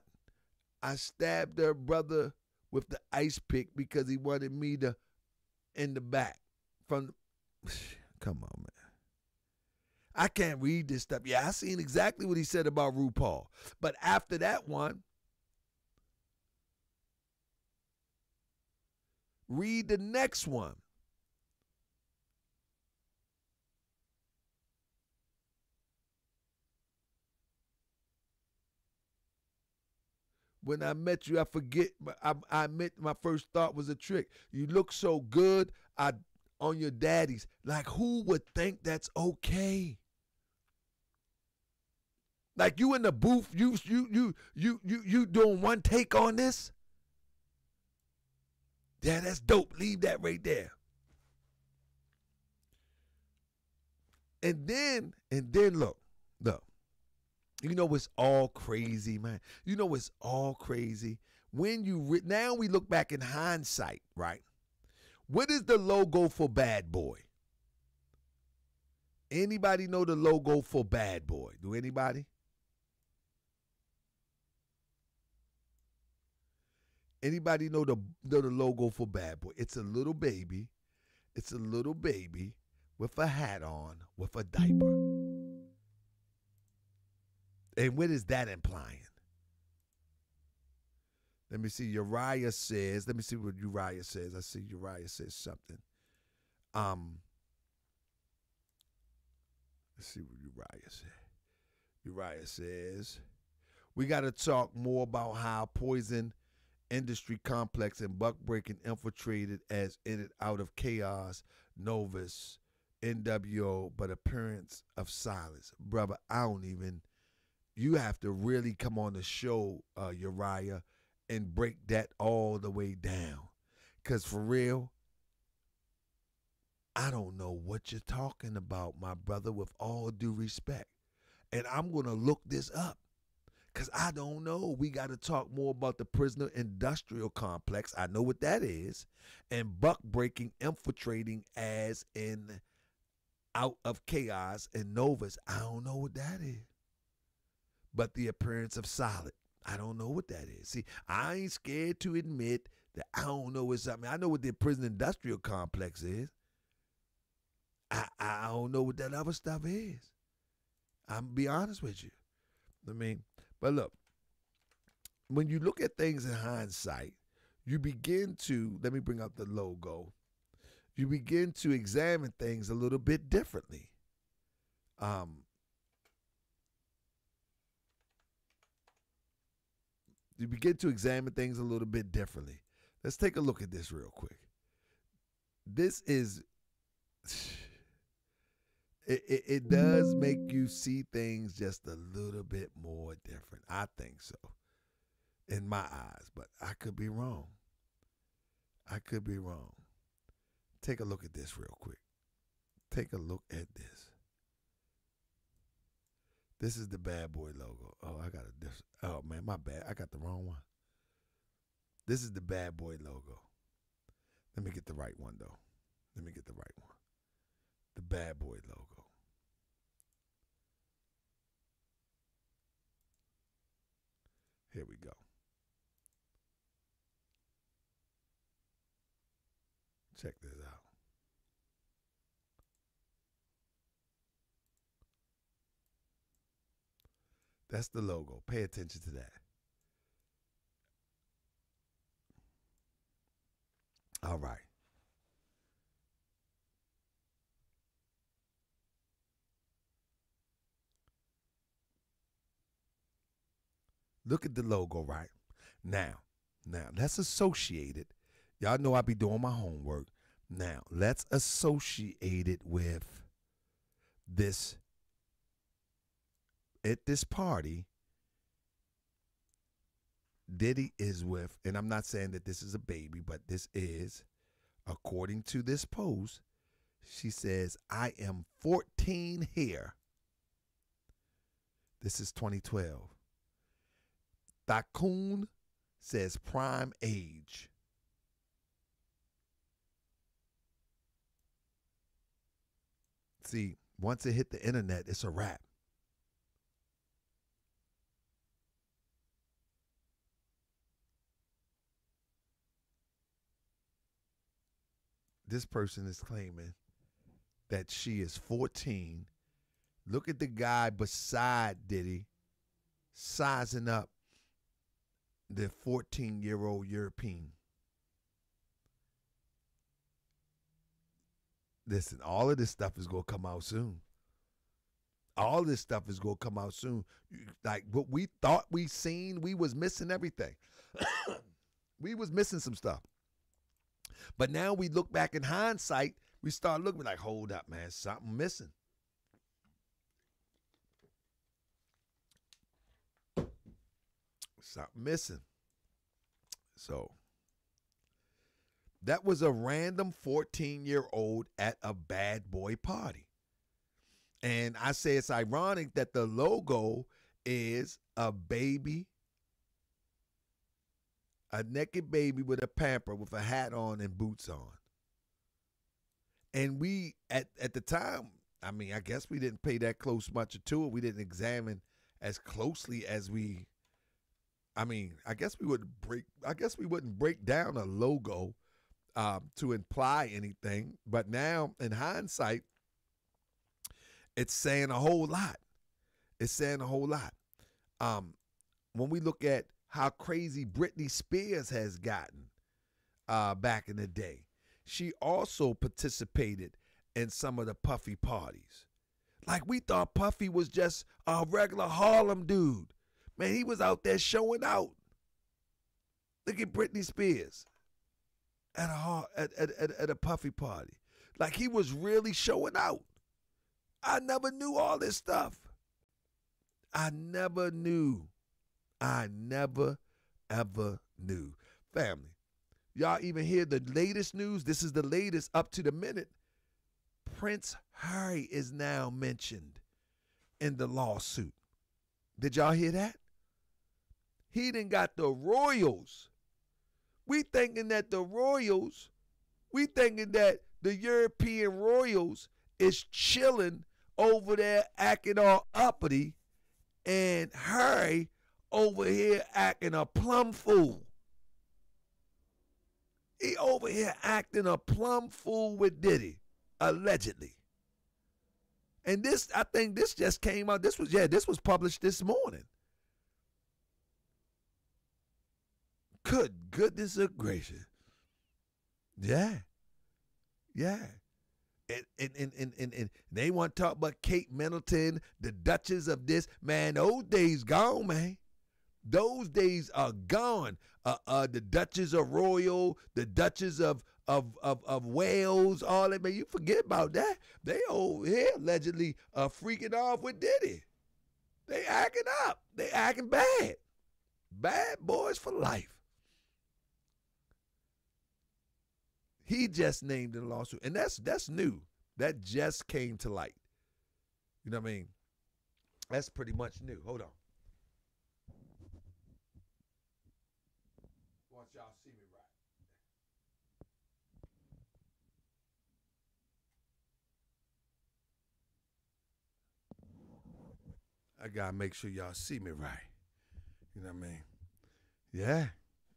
I stabbed her brother with the ice pick because he wanted me to in the back from come on man. I can't read this stuff. Yeah, I seen exactly what he said about RuPaul. But after that one, read the next one. When I met you, I forget. I, I admit my first thought was a trick. You look so good. I on your daddies. Like who would think that's okay? Like you in the booth, you you you you you you doing one take on this? Yeah, that's dope. Leave that right there. And then and then look, look. You know it's all crazy, man. You know it's all crazy. When you re- now we look back in hindsight, right? What is the logo for Bad Boy? Anybody know the logo for Bad Boy? Do anybody? Anybody know the know the logo for Bad Boy? It's a little baby. It's a little baby with a hat on with a diaper. And what is that implying? Let me see. Uriah says, let me see what Uriah says. I see Uriah says something. Um, let's see what Uriah said. Uriah says, we got to talk more about how poison industry complex and buck breaking infiltrated as in and out of chaos, Novus, NWO, but appearance of silence. Brother, I don't even, you have to really come on the show, uh, Uriah, and break that all the way down. Because for real, I don't know what you're talking about, my brother, with all due respect. And I'm going to look this up because I don't know. We got to talk more about the prisoner industrial complex. I know what that is. And buck breaking, infiltrating as in out of chaos and Novus. I don't know what that is. But the appearance of solid. I don't know what that is. See, I ain't scared to admit that I don't know what something. I know what the prison industrial complex is. I, I don't know what that other stuff is. I'm be honest with you. I mean, but look, when you look at things in hindsight, you begin to let me bring up the logo. You begin to examine things a little bit differently. Um, you begin to examine things a little bit differently. Let's take a look at this real quick. This is it, it, it, does make you see things just a little bit more different. I think so, in my eyes, but I could be wrong. I could be wrong. Take a look at this real quick. Take a look at this. This is the bad boy logo. Oh, I got a diff- oh man, my bad. I got the wrong one. This is the bad boy logo. Let me get the right one though. Let me get the right one the bad boy logo. Here we go. Check this out. That's the logo. Pay attention to that. All right. Look at the logo right now. Now let's associate it. Y'all know I be doing my homework. Now let's associate it with this. At this party, Diddy is with, and I'm not saying that this is a baby, but this is, according to this post, she says, I am 14 here. This is 2012. Thakun says prime age. See, once it hit the internet, it's a wrap. This person is claiming that she is 14. Look at the guy beside Diddy sizing up the 14 year old European. Listen, all of this stuff is going to come out soon. All this stuff is going to come out soon. Like what we thought we seen, we was missing everything. we was missing some stuff. But now we look back in hindsight, we start looking like, hold up, man, something missing. something missing. So that was a random 14 year old at a bad boy party. And I say it's ironic that the logo is a baby, a naked baby with a pamper with a hat on and boots on. And we at at the time, I mean, I guess we didn't pay that close much to it. We didn't examine as closely as we I mean, I guess we would break. I guess we wouldn't break down a logo um, to imply anything, but now in hindsight, it's saying a whole lot. It's saying a whole lot. Um, when we look at how crazy Britney Spears has gotten uh, back in the day, she also participated in some of the puffy parties. Like we thought Puffy was just a regular Harlem dude. Man, he was out there showing out. Look at Britney Spears at a at, at, at, at a Puffy party. Like he was really showing out. I never knew all this stuff. I never knew. I never ever knew. Family, y'all even hear the latest news? This is the latest up to the minute. Prince Harry is now mentioned in the lawsuit. Did y'all hear that? He didn't got the Royals. We thinking that the Royals, we thinking that the European Royals is chilling over there acting all uppity and Harry over here acting a plum fool. He over here acting a plum fool with Diddy, allegedly. And this, I think this just came out. This was, yeah, this was published this morning. Good goodness of gracious. Yeah. Yeah. And, and, and, and, and, they want to talk about Kate Middleton, the Duchess of this. Man, old days gone, man. Those days are gone. Uh, uh, the Duchess of Royal, the Duchess of, of, of, of Wales, all that, man. You forget about that. They over here allegedly uh, freaking off with Diddy. They acting up. They acting bad. Bad boys for life. He just named in a lawsuit, and that's that's new. That just came to light. You know what I mean? That's pretty much new. Hold on. Once y'all see me right. I gotta make sure y'all see me right. You know what I mean? Yeah,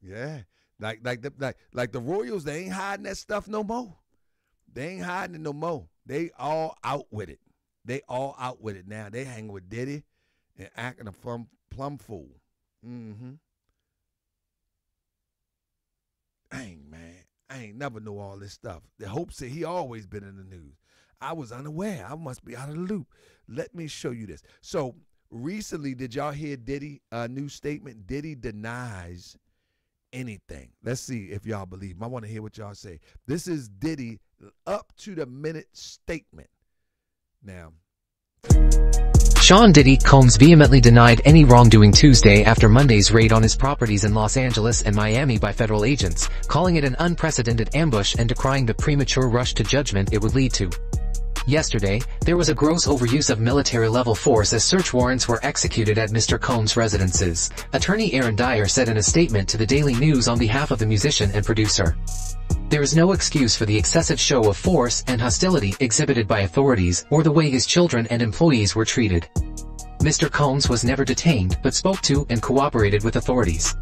yeah. Like like the like like the Royals, they ain't hiding that stuff no more. They ain't hiding it no more. They all out with it. They all out with it now. They hang with Diddy and acting a plum plum fool. Mm-hmm. Dang man, I ain't never knew all this stuff. The Hope said he always been in the news. I was unaware. I must be out of the loop. Let me show you this. So recently, did y'all hear Diddy a uh, new statement? Diddy denies anything. Let's see if y'all believe him. I want to hear what y'all say. This is Diddy up to the minute statement. Now, Sean Diddy Combs vehemently denied any wrongdoing Tuesday after Monday's raid on his properties in Los Angeles and Miami by federal agents, calling it an unprecedented ambush and decrying the premature rush to judgment it would lead to. Yesterday, there was a gross overuse of military-level force as search warrants were executed at Mr. Combs' residences, attorney Aaron Dyer said in a statement to the Daily News on behalf of the musician and producer. There is no excuse for the excessive show of force and hostility exhibited by authorities or the way his children and employees were treated. Mr. Combs was never detained but spoke to and cooperated with authorities.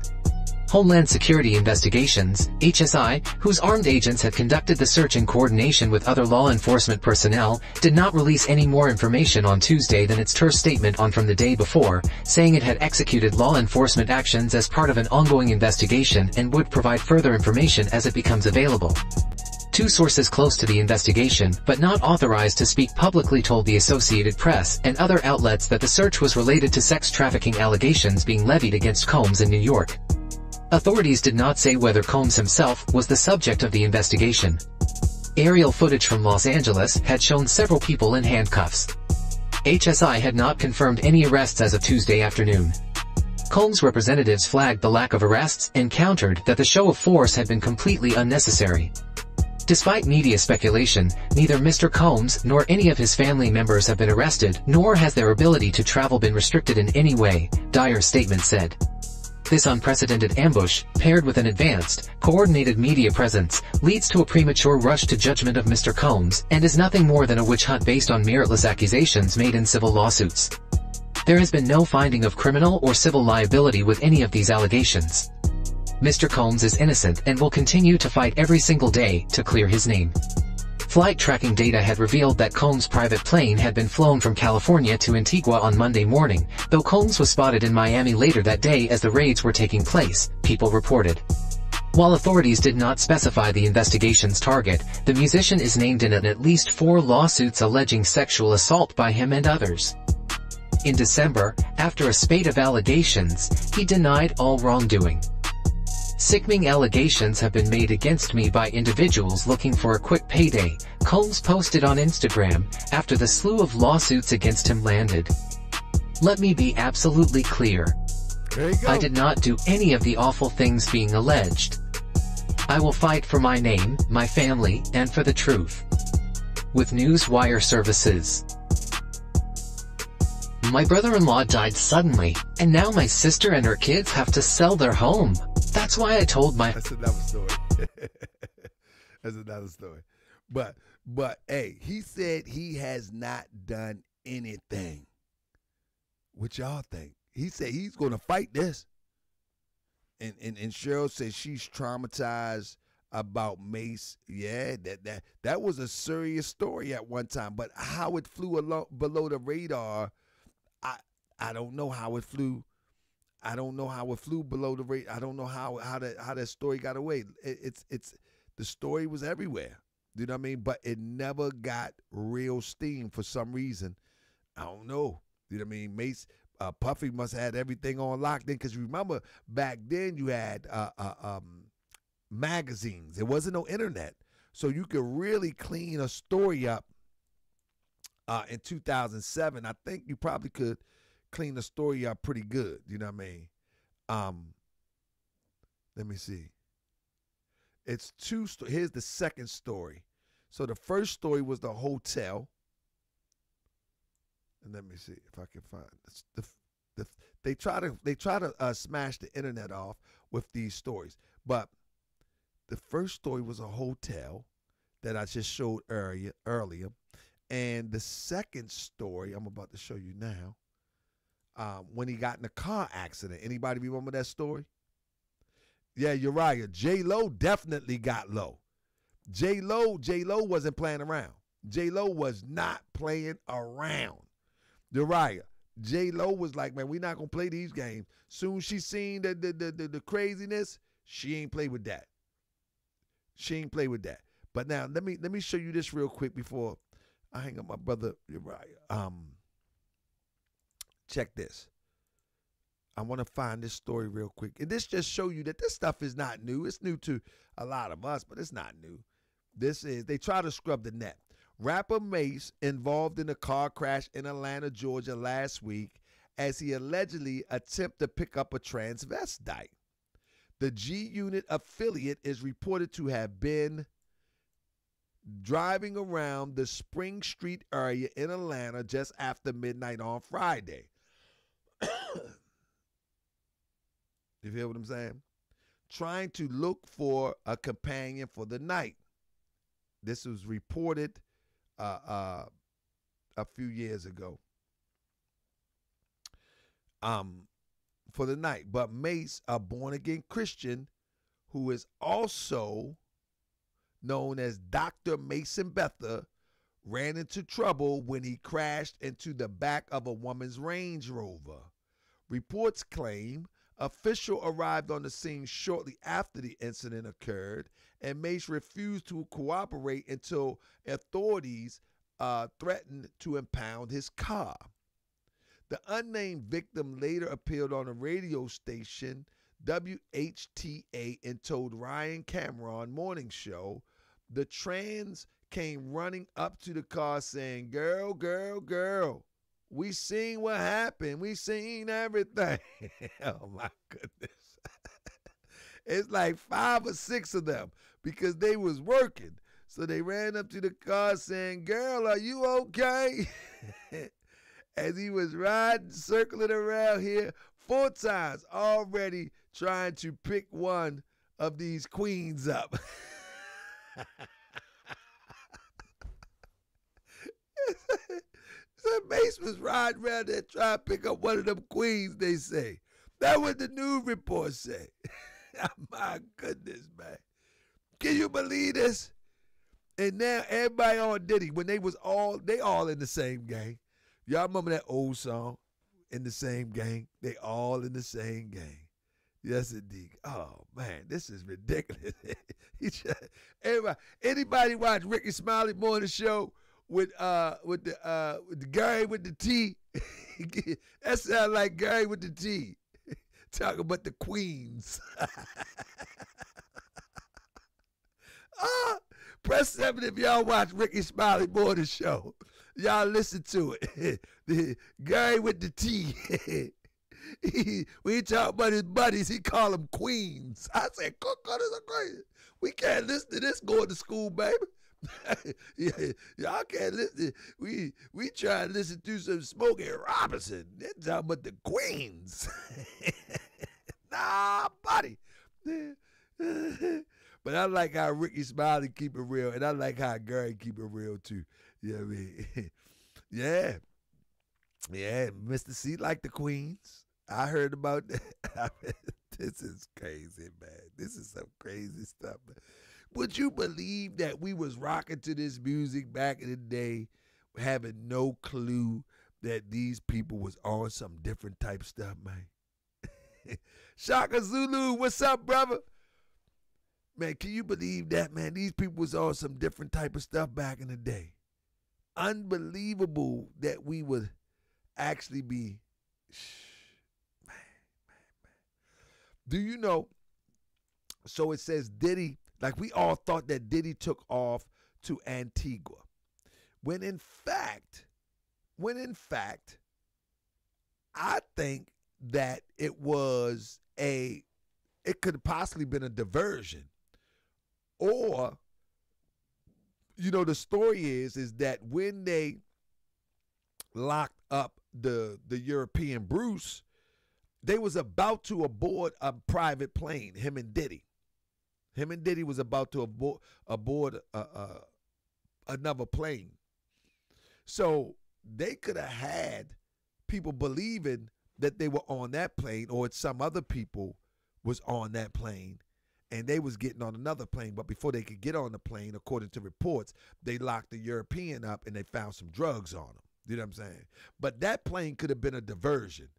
Homeland Security Investigations, HSI, whose armed agents had conducted the search in coordination with other law enforcement personnel, did not release any more information on Tuesday than its terse statement on from the day before, saying it had executed law enforcement actions as part of an ongoing investigation and would provide further information as it becomes available. Two sources close to the investigation, but not authorized to speak publicly told the Associated Press and other outlets that the search was related to sex trafficking allegations being levied against Combs in New York. Authorities did not say whether Combs himself was the subject of the investigation. Aerial footage from Los Angeles had shown several people in handcuffs. HSI had not confirmed any arrests as of Tuesday afternoon. Combs representatives flagged the lack of arrests and countered that the show of force had been completely unnecessary. Despite media speculation, neither Mr. Combs nor any of his family members have been arrested, nor has their ability to travel been restricted in any way, Dyer's statement said. This unprecedented ambush, paired with an advanced, coordinated media presence, leads to a premature rush to judgment of Mr. Combs, and is nothing more than a witch hunt based on meritless accusations made in civil lawsuits. There has been no finding of criminal or civil liability with any of these allegations. Mr. Combs is innocent and will continue to fight every single day to clear his name. Flight tracking data had revealed that Combs' private plane had been flown from California to Antigua on Monday morning, though Combs was spotted in Miami later that day as the raids were taking place, people reported. While authorities did not specify the investigation's target, the musician is named in at least four lawsuits alleging sexual assault by him and others. In December, after a spate of allegations, he denied all wrongdoing. Sickening allegations have been made against me by individuals looking for a quick payday, Combs posted on Instagram, after the slew of lawsuits against him landed. Let me be absolutely clear. There you go. I did not do any of the awful things being alleged. I will fight for my name, my family, and for the truth. With Newswire Services. My brother-in-law died suddenly, and now my sister and her kids have to sell their home. That's why I told my That's another story. That's another story. But but hey, he said he has not done anything. What y'all think? He said he's gonna fight this. And and, and Cheryl says she's traumatized about Mase. Yeah, that that that was a serious story at one time. But how it flew below the radar, I I don't know how it flew. I don't know how it flew below the rate. I don't know how how that how that story got away. It, it's it's the story was everywhere. Do You know what I mean? But it never got real steam for some reason. I don't know. Do You know what I mean? Mase uh, Puffy must have had everything on lockdown because remember back then you had uh, uh, um, magazines. There wasn't no internet, so you could really clean a story up. Uh, in 2007, I think you probably could clean the story up pretty good. You know what I mean? Um, let me see. It's two. Sto- Here's the second story. So the first story was the hotel. And let me see if I can find this. The, the, they try to they try to uh, smash the internet off with these stories, but the first story was a hotel that I just showed earlier earlier, and the second story I'm about to show you now, um, when he got in a car accident. Anybody remember that story? Yeah, Uriah. J Lo definitely got low. J Lo, J Lo wasn't playing around. J Lo was not playing around. Uriah. J Lo was like, man, we not gonna play these games. Soon she seen the the, the the the craziness, she ain't play with that. She ain't play with that. But now let me let me show you this real quick before I hang up my brother Uriah. Um, check this. I want to find this story real quick. And this just show you that this stuff is not new. It's new to a lot of us, but it's not new. This is they try to scrub the net. Rapper Mase involved in a car crash in Atlanta, Georgia last week as he allegedly attempted to pick up a transvestite. The G Unit affiliate is reported to have been driving around the Spring Street area in Atlanta just after midnight on Friday. you feel what I'm saying? Trying to look for a companion for the night. This was reported uh, uh, a few years ago. Um, for the night. But Mase, a born again Christian, who is also known as Dr. Mason Betha, ran into trouble when he crashed into the back of a woman's Range Rover. Reports claim official arrived on the scene shortly after the incident occurred, and Mase refused to cooperate until authorities uh, threatened to impound his car. The unnamed victim later appeared on a radio station, WHTA, and told Ryan Cameron Morning Show the trans came running up to the car saying, Girl, girl, girl, we seen what happened. We seen everything. oh my goodness. it's like five or six of them because they was working. So they ran up to the car saying, Girl, are you okay? As he was riding, circling around here four times already trying to pick one of these queens up. so Mase was riding around there trying to pick up one of them queens, they say. That what the news report say. Oh, my goodness, man. Can you believe this? And now everybody on Diddy, when they was all, they all in the same gang. Y'all remember that old song? In the same gang. They all in the same gang. Yes, indeed. Oh man, this is ridiculous. Just- Everybody, anybody watch Rickey Smiley morning show with uh with the uh with the guy with the T? that sound like guy with the T. Talking about the queens. ah, press seven if y'all watch Rickey Smiley morning show. Y'all listen to it. the guy with the T. he, he talk about his buddies, he call them queens. I said, "Cook, is crazy. We can't listen to this going to school, baby. yeah, y'all can't listen. We we try to listen to some Smokey Robinson. They talking about the queens. nah, buddy. but I like how Rickey Smiley keep it real, and I like how Gary keep it real too. You know what I mean? yeah. Yeah, Mr. C like the Queens. I heard about that. this is crazy, man. This is some crazy stuff. Man. Would you believe that we was rocking to this music back in the day, having no clue that these people was on some different type stuff, man? Shaka Zulu, what's up, brother? Man, can you believe that, man? These people was on some different type of stuff back in the day. Unbelievable that we would actually be. Man, man, man. Do you know? So it says Diddy, like we all thought that Diddy took off to Antigua. When in fact, when in fact, I think that it was a, it could have possibly been a diversion. Or, you know, the story is, is that when they locked up the the European Bruce, they was about to aboard a private plane. Him and Diddy, him and Diddy was about to aboard aboard a, uh, a, uh, another plane. So they could have had people believing that they were on that plane, or some other people was on that plane, and they was getting on another plane. But before they could get on the plane, according to reports, they locked the European up and they found some drugs on him. You know what I'm saying? But that plane could have been a diversion.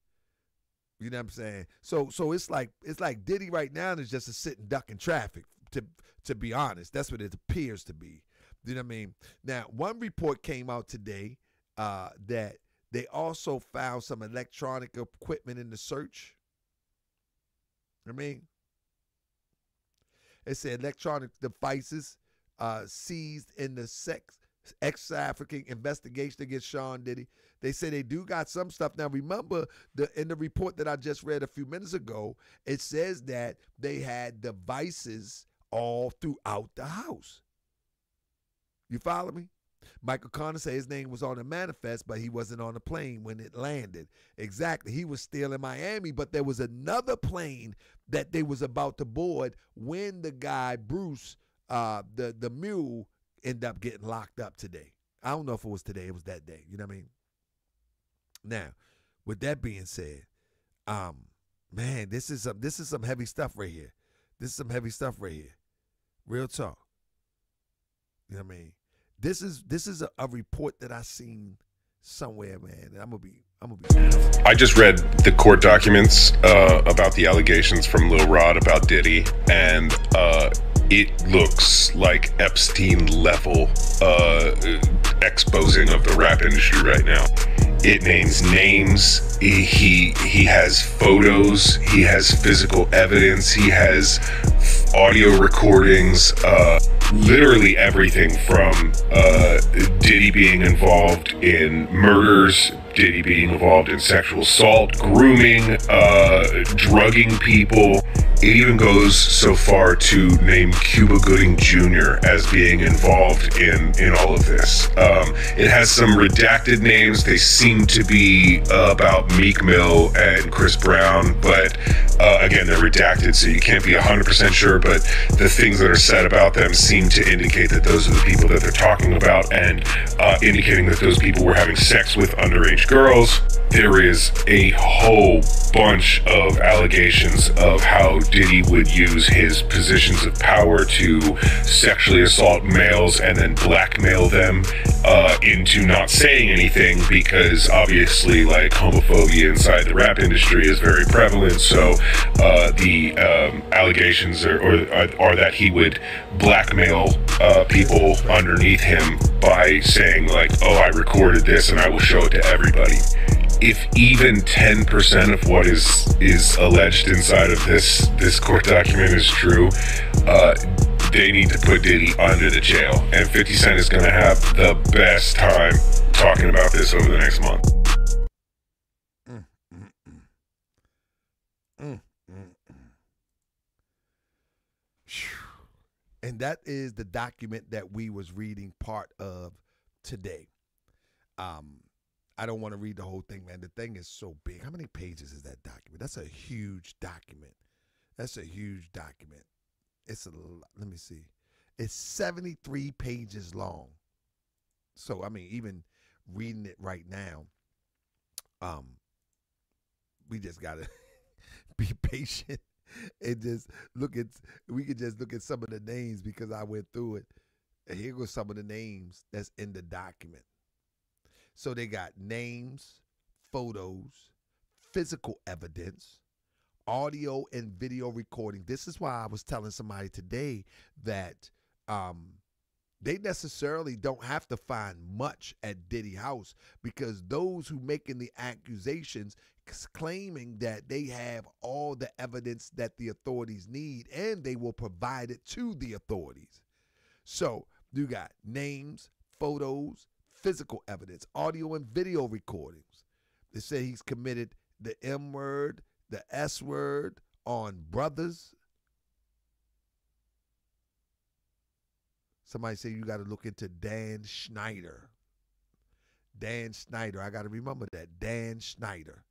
You know what I'm saying? So so it's like it's like Diddy right now is just a sitting duck in traffic. To to be honest, that's what it appears to be. You know what I mean? Now, one report came out today uh, that they also found some electronic equipment in the search. I mean, it said electronic devices uh, seized in the sex ex African investigation against Sean Diddy. They say they do got some stuff. Now remember the in the report that I just read a few minutes ago, it says that they had devices all throughout the house. You follow me? Michael Connor said his name was on the manifest, but he wasn't on the plane when it landed. Exactly. He was still in Miami, but there was another plane that they was about to board when the guy, Bruce, uh, the, the mule, ended up getting locked up today. I don't know if it was today, it was that day. You know what I mean? Now, with that being said, um, man, this is some this is some heavy stuff right here. This is some heavy stuff right here. Real talk. You know what I mean? This is this is a, a report that I seen somewhere, man. I'm gonna be I'm gonna be. I just read the court documents uh, about the allegations from Lil Rod about Diddy, and uh, it looks like Epstein level uh, exposing of the rap industry right now. It names names. He, he has photos. He has physical evidence. He has audio recordings. Uh, literally everything from uh, Diddy being involved in murders, Diddy being involved in sexual assault, grooming, uh, drugging people. It even goes so far to name Cuba Gooding Jr. as being involved in in all of this. Um, it has some redacted names. They seem to be uh, about Meek Mill and Chris Brown, but uh, again, they're redacted, so you can't be 100% sure. But the things that are said about them seem to indicate that those are the people that they're talking about, and uh, indicating that those people were having sex with underage girls. There is a whole bunch of allegations of how Diddy would use his positions of power to sexually assault males and then blackmail them uh, into not saying anything because obviously, like, homophobia inside the rap industry is very prevalent. So uh, the um, allegations are, are, are that he would blackmail uh, people underneath him by saying, like, oh, I recorded this and I will show it to everybody if even 10% of what is is alleged inside of this this court document is true, uh, they need to put Diddy under the jail. And 50 Cent is going to have the best time talking about this over the next month. Mm, mm, mm. And that is the document that we was reading part of today. Um, I don't want to read the whole thing, man. The thing is so big. How many pages is that document? That's a huge document. That's a huge document. It's a let me see. It's 73 pages long. So I mean, even reading it right now, um, we just gotta be patient and just look at we could just look at some of the names because I went through it. Here goes some of the names that's in the document. So they got names, photos, physical evidence, audio and video recording. This is why I was telling somebody today that um, they necessarily don't have to find much at Diddy House because those who making the accusations claiming that they have all the evidence that the authorities need and they will provide it to the authorities. So you got names, photos, physical evidence, audio and video recordings. They say he's committed the M word, the S word on brothers. Somebody say you got to look into Dan Schneider. Dan Schneider. I got to remember that. Dan Schneider.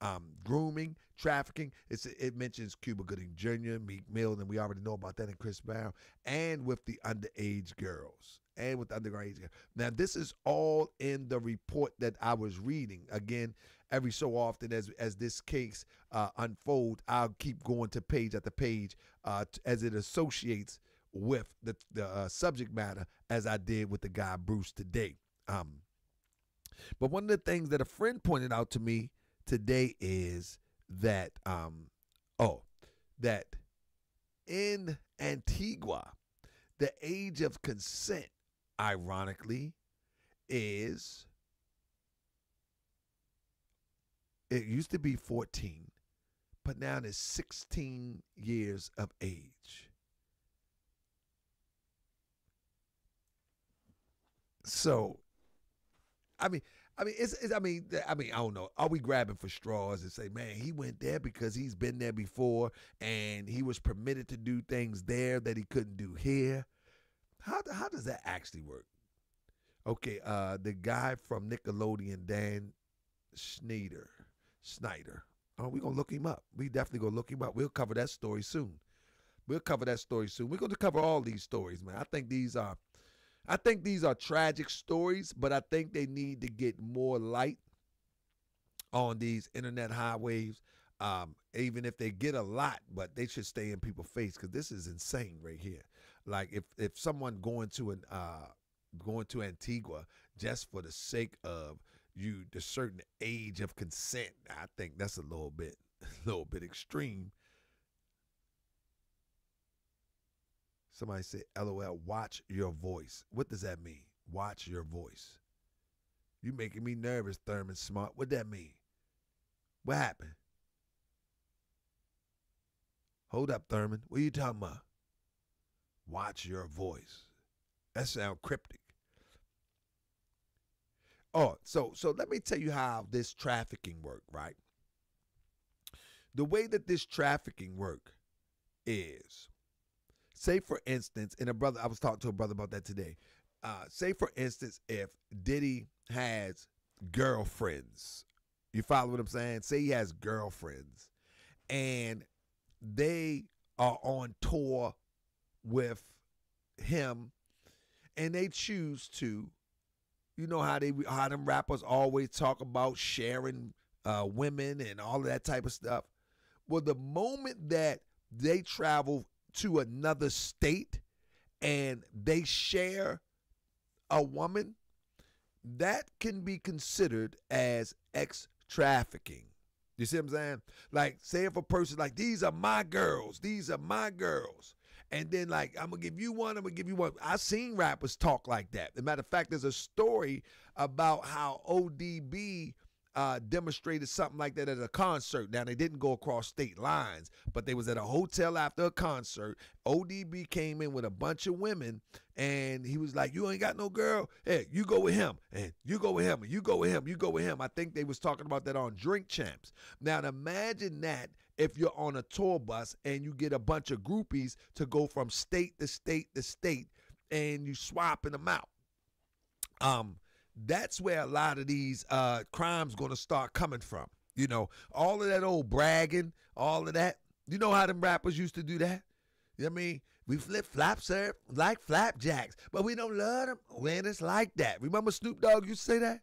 Um, grooming, trafficking. It mentions Cuba Gooding Jr., Meek Mill, and we already know about that in Chris Brown, and with the underage girls. And with the underage girls. Now, this is all in the report that I was reading. Again, every so often as as this case uh, unfold, I'll keep going to page after page uh, as it associates with the the uh, subject matter as I did with the guy Bruce today. Um, but one of the things that a friend pointed out to me today is that um, oh that in Antigua, the age of consent, ironically, is it used to be 14, but now it's 16 years of age. So, I mean, I mean, it's, it's I mean, I mean, I don't know. Are we grabbing for straws and say, man, he went there because he's been there before and he was permitted to do things there that he couldn't do here? How how does that actually work? Okay, uh, the guy from Nickelodeon, Dan Schneider, Snyder. Oh, we're gonna look him up. We definitely gonna look him up. We'll cover that story soon. We'll cover that story soon. We're gonna cover all these stories, man. I think these are I think these are tragic stories, but I think they need to get more light on these internet highways. Um, even if they get a lot, but they should stay in people's face because this is insane right here. Like if if someone going to an uh going to Antigua just for the sake of you the certain age of consent, I think that's a little bit a little bit extreme. Somebody said, LOL, watch your voice. What does that mean? Watch your voice. You making me nervous, Thurman Smart. What that mean? What happened? Hold up, Thurman. What you talking about? Watch your voice. That sound cryptic. Oh, so so let me tell you how this trafficking work, right? The way that this trafficking work is say for instance, and a brother, I was talking to a brother about that today. Uh, say for instance, if Diddy has girlfriends, you follow what I'm saying? Say he has girlfriends, and they are on tour with him, and they choose to, you know how they how them rappers always talk about sharing uh, women and all of that type of stuff. Well, the moment that they travel to another state and they share a woman, that can be considered as ex trafficking. You see what I'm saying? Like, say if a person like these are my girls, these are my girls, and then like I'm gonna give you one, I'm gonna give you one. I've seen rappers talk like that. As a matter of fact, there's a story about how ODB uh, demonstrated something like that at a concert. Now they didn't go across state lines, but they was at a hotel after a concert. ODB came in with a bunch of women, and he was like, "You ain't got no girl. Hey, you go with him, and you go with him, and you go with him, you go with him." I think they was talking about that on Drink Champs. Now imagine that if you're on a tour bus and you get a bunch of groupies to go from state to state to state, and you swapping them out. Um, that's where a lot of these uh, crimes going to start coming from. You know, all of that old bragging, all of that. You know how them rappers used to do that? You know what I mean? We flip flops sir, like flapjacks, but we don't love them when it's like that. Remember Snoop Dogg used to say that?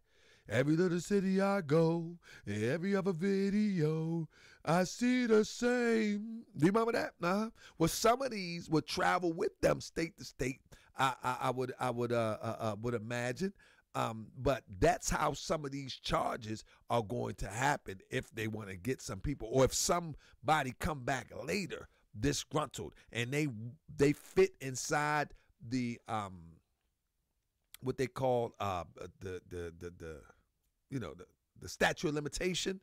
Every little city I go, every other video, I see the same. Do you remember that? Uh-huh. Well, some of these would travel with them state to state. I, I, I would, I would, uh, uh, uh would imagine. Um, but that's how some of these charges are going to happen if they want to get some people, or if somebody come back later disgruntled and they they fit inside the um what they call uh the the the, the you know the the statute of limitation.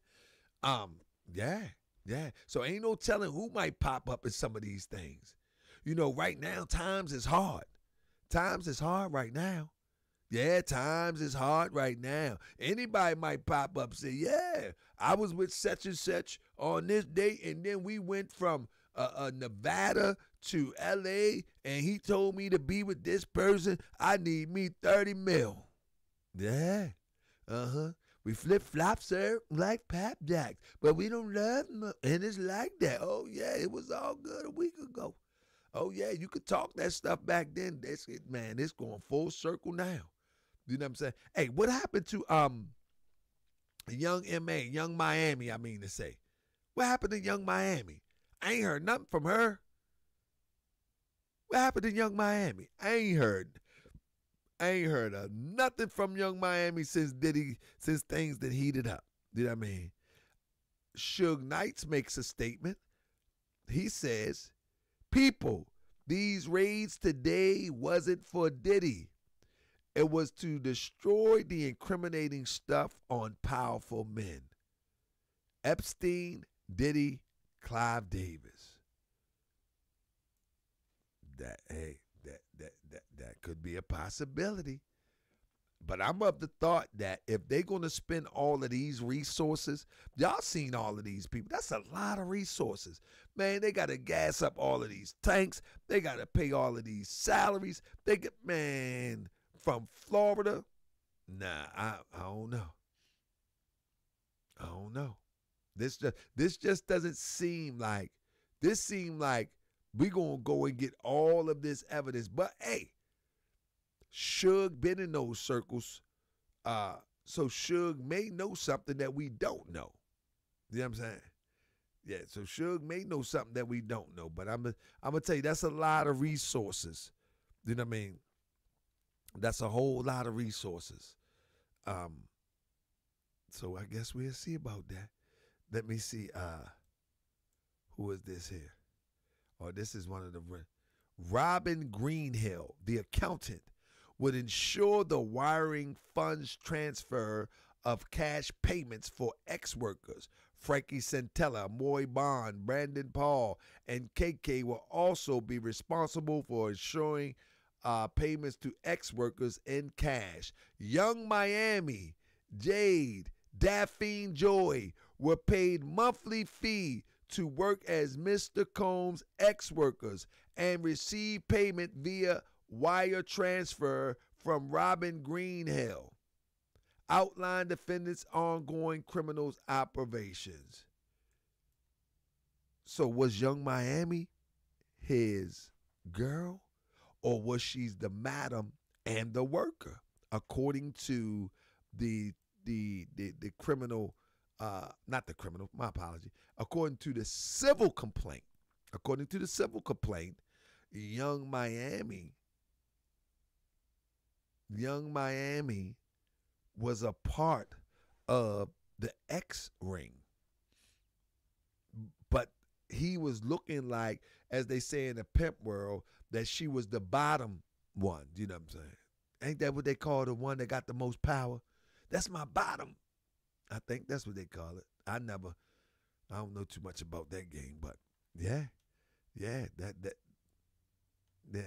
Um, yeah, yeah. So ain't no telling who might pop up in some of these things. You know, right now times is hard. Times is hard right now. Yeah, times is hard right now. Anybody might pop up say, "Yeah, I was with such and such on this date, and then we went from uh, uh, Nevada to L.A. and he told me to be with this person. I need me thirty mil." Yeah, uh huh. We flip flop, sir, like Pap Jacks, but we don't love and it's like that. Oh yeah, it was all good a week ago. Oh yeah, you could talk that stuff back then. That's it, man, it's going full circle now. You know what I'm saying? Hey, what happened to um Young MA, Young Miami, I mean to say. What happened to Young Miami? I ain't heard nothing from her. What happened to Young Miami? I ain't heard. I ain't heard of nothing from Young Miami since Diddy since things that heated up. You know what I mean? Suge Knights makes a statement. He says, People, these raids today wasn't for Diddy. It was to destroy the incriminating stuff on powerful men. Epstein, Diddy, Clive Davis. That hey, that that could be a possibility. But I'm of the thought that if they're going to spend all of these resources, y'all seen all of these people. That's a lot of resources. Man, they got to gas up all of these tanks. They got to pay all of these salaries. They get, man, from Florida? Nah, I, I don't know. I don't know. This just this just doesn't seem like this seem like we're gonna go and get all of this evidence. But hey, Suge been in those circles. Uh, so Suge may know something that we don't know. You know what I'm saying? Yeah, so Suge may know something that we don't know. But I'm I'm gonna tell you that's a lot of resources. You know what I mean? That's a whole lot of resources. Um, so I guess we'll see about that. Let me see. Uh, who is this here? Oh, this is one of the Robin Greenhill, the accountant, would ensure the wiring funds transfer of cash payments for ex-workers. Frankie Santella, Moy Bond, Brandon Paul, and KK will also be responsible for ensuring uh, payments to ex workers in cash. Young Miami, Jade, Daphne Joy were paid monthly fee to work as Mr. Combs' ex workers and receive payment via wire transfer from Robin Greenhill. Outline defendants' ongoing criminals operations. So was Young Miami his girl? or was she the madam and the worker, according to the the the, the criminal uh, not the criminal, my apology. According to the civil complaint, according to the civil complaint, Young Miami, Young Miami was a part of the X ring. But he was looking like, as they say in the pimp world, that she was the bottom one. You know what I'm saying? Ain't that what they call the one that got the most power? That's my bottom. I think that's what they call it. I never, I don't know too much about that game, but yeah, yeah, that that, yeah.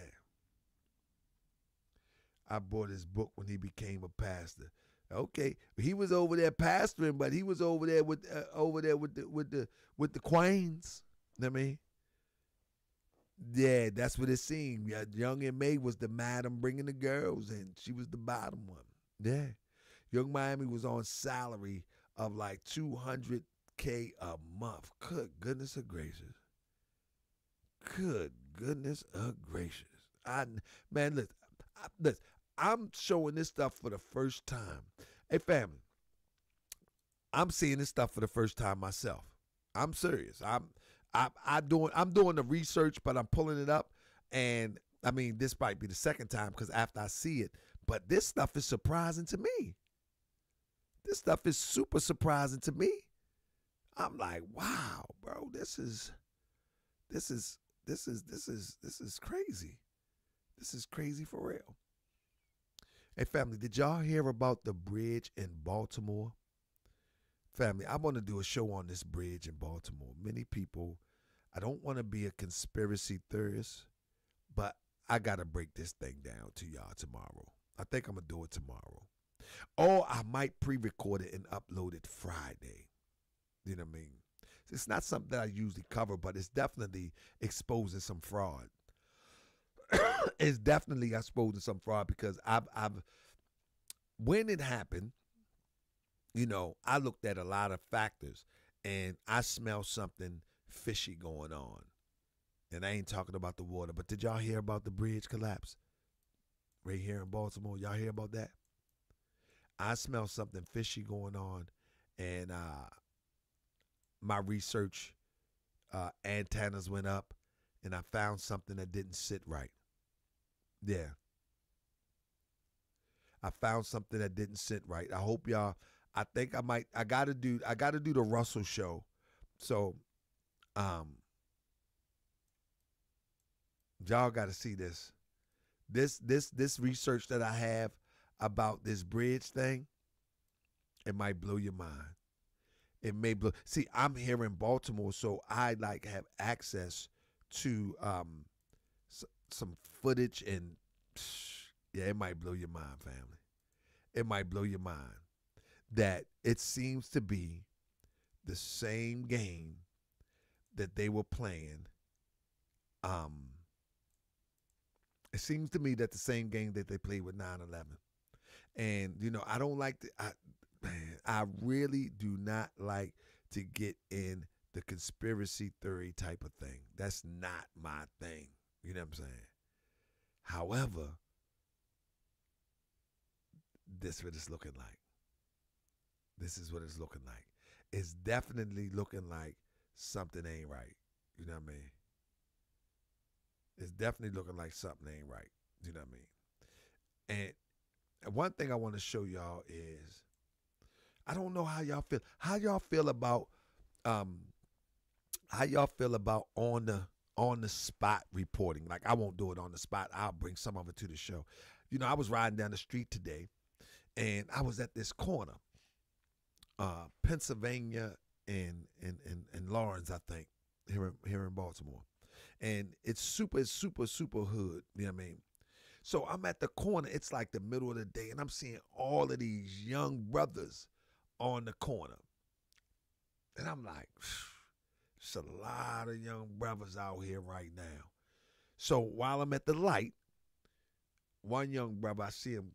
I bought his book when he became a pastor. Okay, he was over there pastoring, but he was over there with uh, over there with the with the with the queens. I mean, yeah, that's what it seemed. Young M.A was the madam bringing the girls, and she was the bottom one. Yeah, Young Miami was on salary of like two hundred k a month. Good goodness of gracious. Good goodness of gracious. I man, listen, I, listen. I'm showing this stuff for the first time. Hey, family, I'm seeing this stuff for the first time myself. I'm serious. I'm I I doing I'm doing the research, but I'm pulling it up, and I mean this might be the second time because after I see it, but this stuff is surprising to me. This stuff is super surprising to me. I'm like, wow, bro, this is this is this is this is this is crazy. This is crazy for real. Hey, family, did y'all hear about the bridge in Baltimore? Family, I want to do a show on this bridge in Baltimore. Many people, I don't want to be a conspiracy theorist, but I got to break this thing down to y'all tomorrow. I think I'm going to do it tomorrow. Or I might pre record it and upload it Friday. You know what I mean? It's not something that I usually cover, but it's definitely exposing some fraud. it's definitely exposing some fraud because I've I've when it happened, you know, I looked at a lot of factors and I smell something fishy going on. And I ain't talking about the water, but did y'all hear about the bridge collapse? Right here in Baltimore. Y'all hear about that? I smell something fishy going on and uh my research uh antennas went up and I found something that didn't sit right. Yeah. I found something that didn't sit right. I hope y'all I think I might I gotta do I gotta do the Russell show. So um y'all gotta see this. This this this research that I have about this bridge thing, it might blow your mind. It may blow see, I'm here in Baltimore, so I like have access to um some footage and yeah, it might blow your mind, family. It might blow your mind that it seems to be the same game that they were playing. Um, it seems to me that the same game that they played with 9-11. And you know, I don't like to. I, man, I really do not like to get in the conspiracy theory type of thing. That's not my thing. You know what I'm saying? However, this what it's looking like. This is what it's looking like. It's definitely looking like something ain't right. You know what I mean? It's definitely looking like something ain't right. You know what I mean? And one thing I want to show y'all is I don't know how y'all feel. How y'all feel about um how y'all feel about on the on the spot reporting. Like I won't do it on the spot. I'll bring some of it to the show. You know, I was riding down the street today and I was at this corner, uh, Pennsylvania and and and, and Lawrence, I think, here in, here in Baltimore. And it's super, super, super hood. You know what I mean? So I'm at the corner. It's like the middle of the day, and I'm seeing all of these young brothers on the corner. And I'm like, there's a lot of young brothers out here right now. So while I'm at the light, one young brother, I see him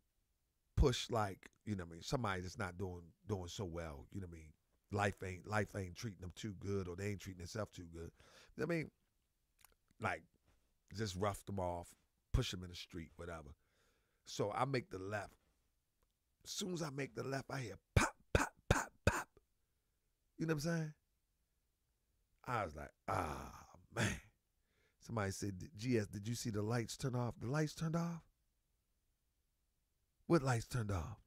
push like, you know what I mean, somebody that's not doing doing so well, you know what I mean? Life ain't life ain't treating them too good or they ain't treating themselves too good. I mean, like just rough them off, push them in the street, whatever. So I make the left. As soon as I make the left, I hear pop, pop, pop, pop. You know what I'm saying? I was like, ah, man. Somebody said, GS, did you see the lights turn off? The lights turned off? What lights turned off?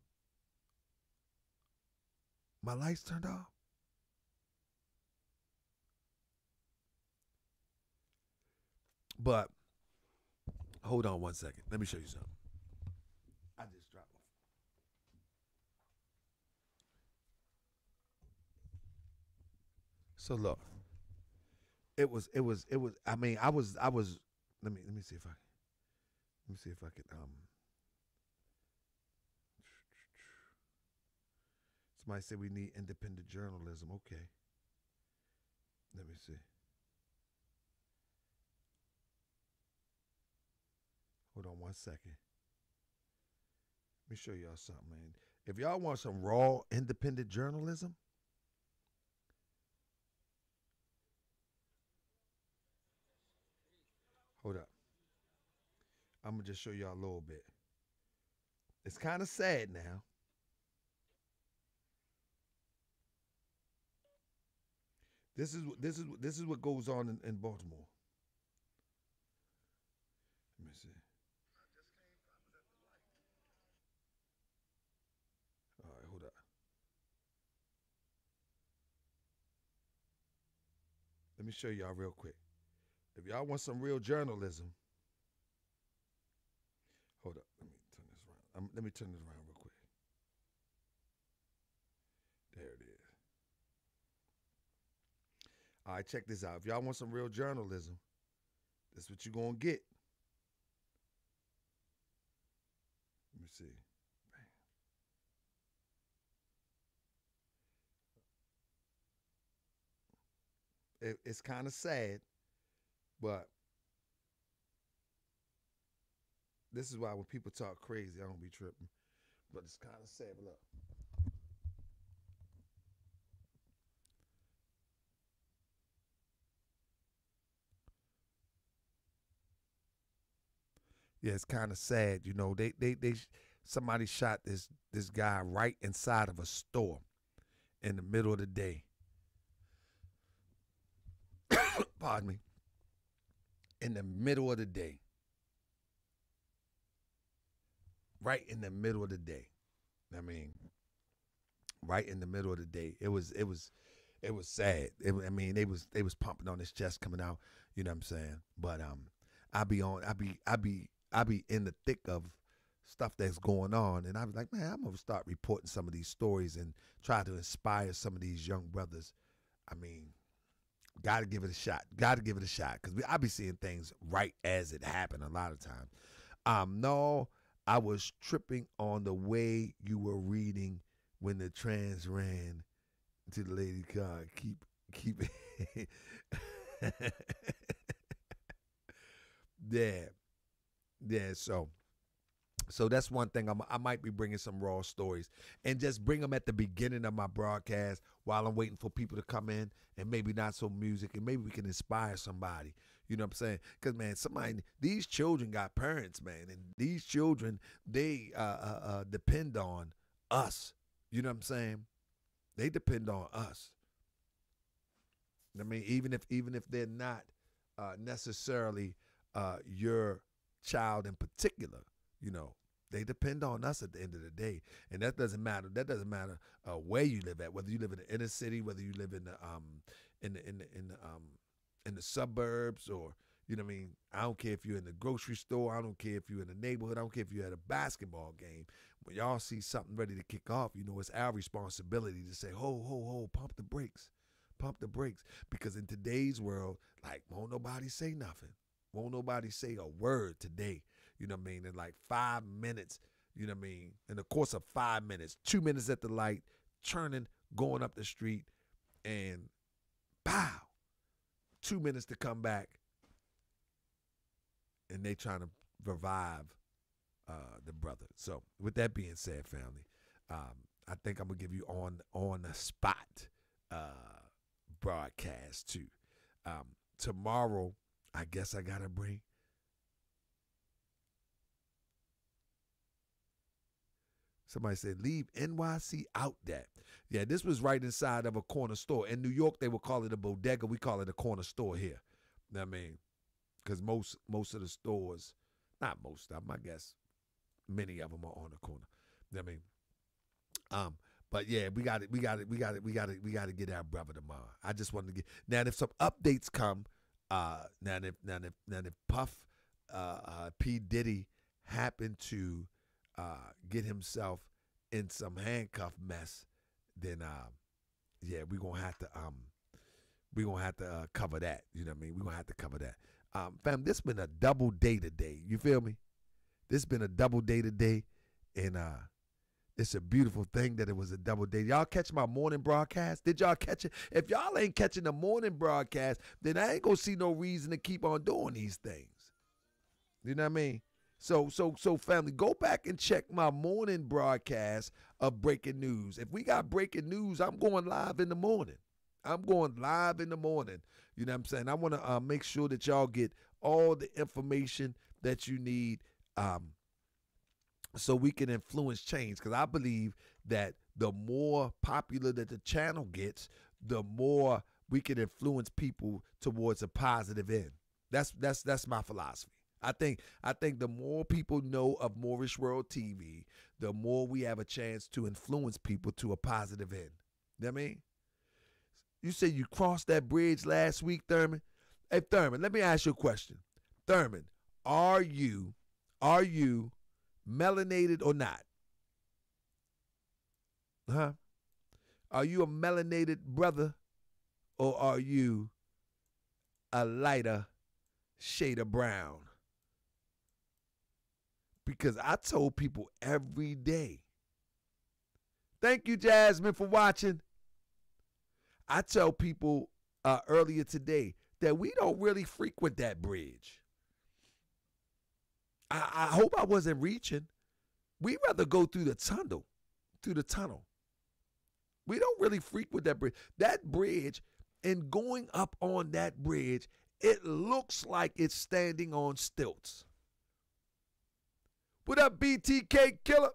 My lights turned off? But hold on one second. Let me show you something. I just dropped So look, it was it was it was. I mean, I was I was. Let me let me see if I let me see if I can um. Somebody said we need independent journalism. Okay. Let me see. Hold on one second. Let me show y'all something, man. If y'all want some raw independent journalism, hold up. I'm gonna just show y'all a little bit. It's kind of sad now. This is this is this is what goes on in, in Baltimore. Let me see. All right, hold up. Let me show y'all real quick. If y'all want some real journalism, hold up. Let me turn Um, let me turn this around real quick. There it is. All right, check this out. If y'all want some real journalism, that's what you're gonna get. Let me see. It, it's kind of sad, but this is why when people talk crazy, I don't be tripping. But it's kind of sad. But look. Yeah, it's kind of sad. You know, they they they somebody shot this this guy right inside of a store in the middle of the day. Pardon me. In the middle of the day. Right in the middle of the day. I mean, right in the middle of the day. It was it was it was sad. It, I mean, they was they was pumping on his chest coming out. You know what I'm saying? But um, I be on. I be I be I be in the thick of stuff that's going on, and I was like, man, I'm gonna start reporting some of these stories and try to inspire some of these young brothers. I mean, got to give it a shot. Got to give it a shot because I be seeing things right as it happened a lot of times. Um, no, I was tripping on the way you were reading when the trans ran to the lady car. Keep keep yeah, yeah. So. So that's one thing I'm, I might be bringing some raw stories and just bring them at the beginning of my broadcast while I'm waiting for people to come in and maybe not so music and maybe we can inspire somebody. You know what I'm saying? Because man, somebody these children got parents, man, and these children they uh, uh, uh, depend on us. You know what I'm saying? They depend on us. I mean, even if even if they're not uh, necessarily uh, your child in particular, you know, they depend on us at the end of the day, and that doesn't matter. That doesn't matter uh, where you live at, whether you live in the inner city, whether you live in the um in the in the in the um in the suburbs, or you know what I mean. I don't care if you're in the grocery store. I don't care if you're in the neighborhood. I don't care if you're at a basketball game. When y'all see something ready to kick off, you know it's our responsibility to say, "Ho, ho, ho! Pump the brakes, pump the brakes," because in today's world, like, won't nobody say nothing. Won't nobody say a word today. You know what I mean? In like five minutes, you know what I mean? In the course of five minutes, two minutes at the light, turning, going up the street, and pow, two minutes to come back, and they trying to revive uh, the brother. So with that being said, family, um, I think I'm gonna give you on on the spot uh, broadcast too. Um, tomorrow, I guess I gotta bring Somebody said, leave NYC out that. Yeah, this was right inside of a corner store. In New York, they would call it a bodega. We call it a corner store here. I mean, because most most of the stores, not most of them, I guess, many of them are on the corner. I mean, um, but yeah, we got it. We got it. We got it. We got it. We got to get our brother tomorrow. I just wanted to get now. If some updates come, uh, now if now if now if Puff, uh, uh, P Diddy happened to uh, get himself in some handcuff mess, then uh, yeah, we're gonna have to um, we're gonna have to uh, cover that. You know what I mean? We're gonna have to cover that. Um, fam, this been a double day today. You feel me? This been a double day today, and uh, it's a beautiful thing that it was a double day. Y'all catch my morning broadcast? Did y'all catch it? If y'all ain't catching the morning broadcast, then I ain't gonna see no reason to keep on doing these things. You know what I mean? So so so family, go back and check my morning broadcast of breaking news. If we got breaking news, I'm going live in the morning. I'm going live in the morning. You know what I'm saying? I want to uh, make sure that y'all get all the information that you need um, so we can influence change. Because I believe that the more popular that the channel gets, the more we can influence people towards a positive end. That's that's that's my philosophy. I think I think the more people know of Moorish World TV, the more we have a chance to influence people to a positive end. You know what I mean? You said you crossed that bridge last week, Thurman. Hey Thurman, let me ask you a question. Thurman, are you are you melanated or not? Huh? Are you a melanated brother or are you a lighter shade of brown? Because I told people every day. Thank you, Jasmine, for watching. I tell people uh, earlier today that we don't really frequent that bridge. I, I hope I wasn't reaching. We rather go through the tunnel, through the tunnel. We don't really frequent that bridge. That bridge, and going up on that bridge, it looks like it's standing on stilts. What up, BTK killer?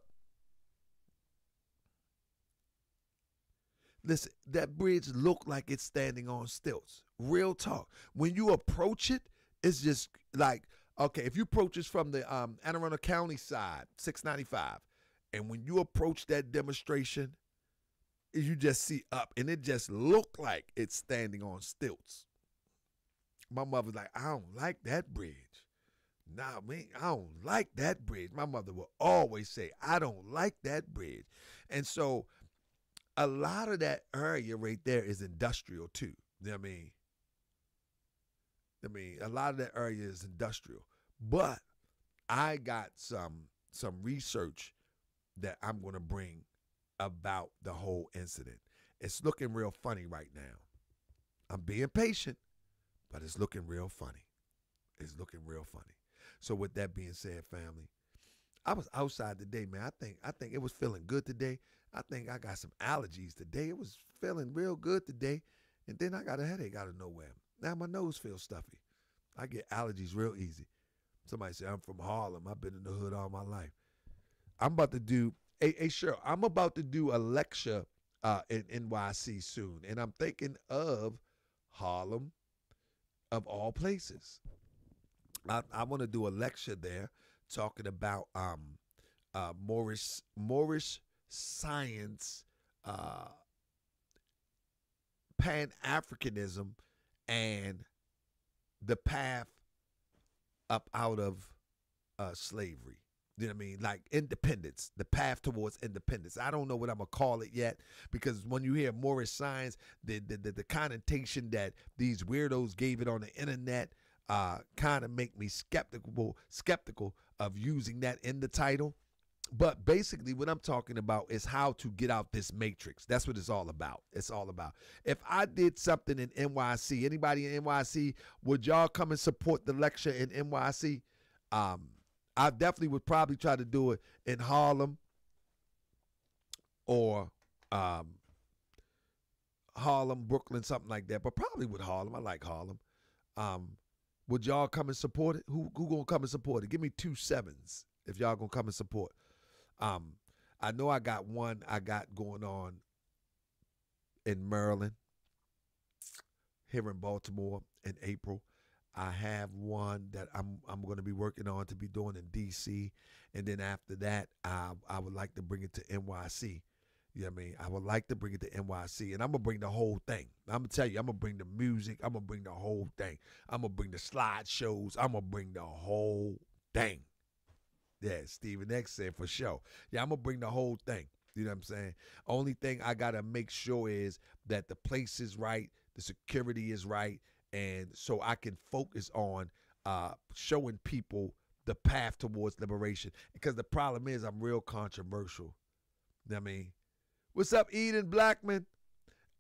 Listen, that bridge looked like it's standing on stilts. Real talk. When you approach it, it's just like, okay, if you approach this from the um, Anne Arundel County side, 695, and when you approach that demonstration, you just see up, and it just looked like it's standing on stilts. My mother's like, I don't like that bridge. Nah, man, I don't like that bridge. My mother will always say, I don't like that bridge. And so a lot of that area right there is industrial too. You know what I mean? I mean, a lot of that area is industrial. But I got some some research that I'm going to bring about the whole incident. It's looking real funny right now. I'm being patient, but it's looking real funny. It's looking real funny. So with that being said, family, I was outside today, man. I think I think it was feeling good today. I think I got some allergies today. It was feeling real good today. And then I got a headache out of nowhere. Now my nose feels stuffy. I get allergies real easy. Somebody say I'm from Harlem. I've been in the hood all my life. I'm about to do hey, hey sure. I'm about to do a lecture uh, in NYC soon. And I'm thinking of Harlem of all places. I, I want to do a lecture there talking about um, uh, Moorish science, uh, Pan Africanism, and the path up out of uh, slavery. You know what I mean? Like independence, the path towards independence. I don't know what I'm gonna call it yet because when you hear Moorish science, the the, the, the connotation that these weirdos gave it on the internet uh, kind of make me skeptical skeptical of using that in the title. But basically, what I'm talking about is how to get out this matrix. That's what it's all about. It's all about. If I did something in NYC, anybody in NYC, would y'all come and support the lecture in NYC? Um, I definitely would probably try to do it in Harlem or um, Harlem, Brooklyn, something like that. But probably with Harlem. I like Harlem. Um, would y'all come and support it? Who who gonna come and support it? Give me two sevens if y'all gonna come and support. Um, I know I got one I got going on in Maryland, here in Baltimore in April. I have one that I'm I'm going to be working on to be doing in DC, and then after that, I I would like to bring it to NYC. You know what I mean? I would like to bring it to NYC, and I'm gonna bring the whole thing. I'm gonna tell you, I'm gonna bring the music. I'm gonna bring the whole thing. I'm gonna bring the slideshows. I'm gonna bring the whole thing. Yeah, Stephen X said for sure. Yeah, I'm gonna bring the whole thing. You know what I'm saying? Only thing I gotta make sure is that the place is right, the security is right, and so I can focus on uh, showing people the path towards liberation. Because the problem is, I'm real controversial. You know what I mean, what's up, Eden Blackman?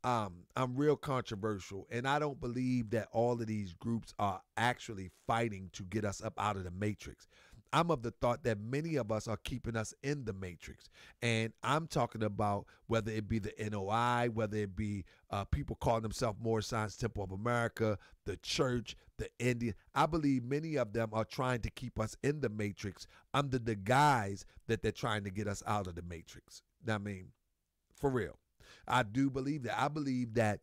Um, I'm real controversial, and I don't believe that all of these groups are actually fighting to get us up out of the matrix. I'm of the thought that many of us are keeping us in the matrix. And I'm talking about whether it be the NOI, whether it be uh, people calling themselves Moorish Science Temple of America, the church, the Indian. I believe many of them are trying to keep us in the matrix under the guise that they're trying to get us out of the matrix. I mean, for real. I do believe that. I believe that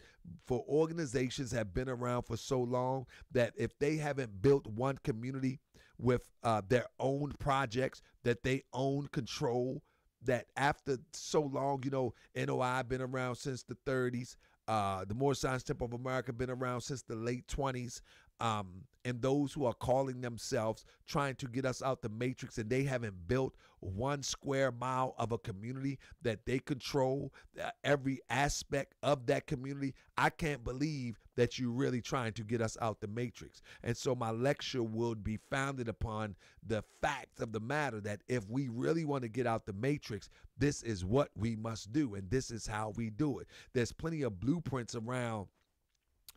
for organizations have been around for so long that if they haven't built one community with uh, their own projects that they own control that after so long you know noi been around since the 30s uh, the Moorish Science Temple of America been around since the late 20s. Um, and those who are calling themselves trying to get us out the matrix and they haven't built one square mile of a community that they control uh, every aspect of that community i can't believe that you're really trying to get us out the matrix. And so my lecture would be founded upon the fact of the matter that if we really want to get out the matrix this is what we must do and this is how we do it. There's plenty of blueprints around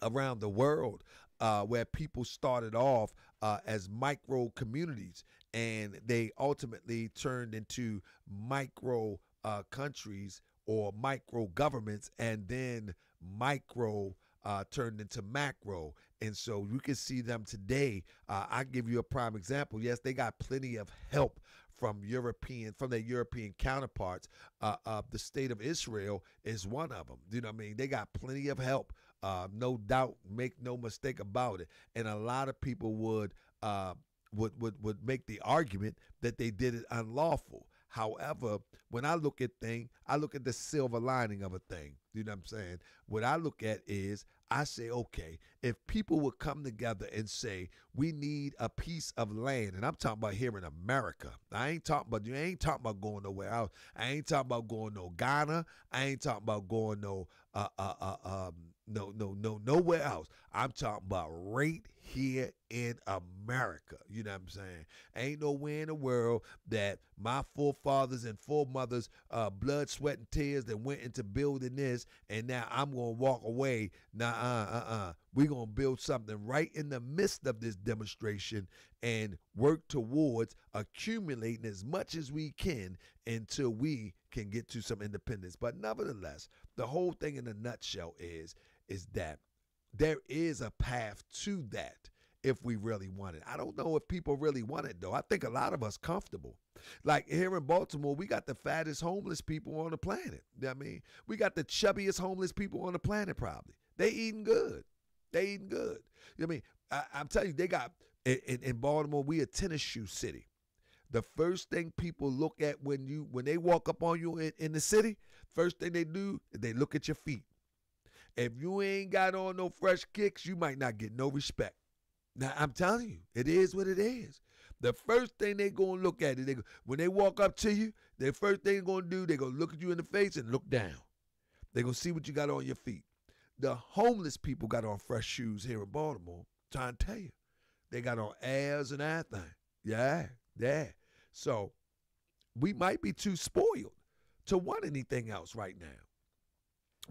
around the world uh, where people started off uh, as micro communities and they ultimately turned into micro uh, countries or micro governments and then micro uh, turned into macro. And so you can see them today. Uh, I give you a prime example. Yes, they got plenty of help from European, from their European counterparts. Uh, uh, the state of Israel is one of them. You know what I mean? They got plenty of help. Uh, no doubt, make no mistake about it. And a lot of people would uh, would would would make the argument that they did it unlawful. However, when I look at thing, I look at the silver lining of a thing. You know what I'm saying? What I look at is I say, okay, if people would come together and say, we need a piece of land, and I'm talking about here in America. I ain't talking about you ain't talking about going nowhere else. I ain't talking about going no Ghana. I ain't talking about going no uh uh uh um no no no nowhere else. I'm talking about right here in America. You know what I'm saying? Ain't nowhere in the world that my forefathers and foremothers uh blood, sweat, and tears that went into building this, and now I'm gonna walk away. Nah, uh, uh, uh. We're gonna build something right in the midst of this demonstration and work towards accumulating as much as we can until we can get to some independence. But nevertheless, the whole thing in a nutshell is is that there is a path to that if we really want it. I don't know if people really want it though. I think a lot of us comfortable. Like here in Baltimore, we got the fattest homeless people on the planet. You know I mean, we got the chubbiest homeless people on the planet probably. They eating good. They eating good. You know I mean, I, am telling you, they got in, in Baltimore, we a tennis shoe city. The first thing people look at when you when they walk up on you in, in the city, first thing they do is they look at your feet. If you ain't got on no fresh kicks, you might not get no respect. Now I'm telling you, it is what it is. The first thing they gonna look at it, they when they walk up to you, the first thing they gonna do, they gonna look at you in the face and look down. They gonna see what you got on your feet. The homeless people got on fresh shoes here in Baltimore. trying to tell you, they got on airs and everything. Yeah, yeah. So we might be too spoiled to want anything else right now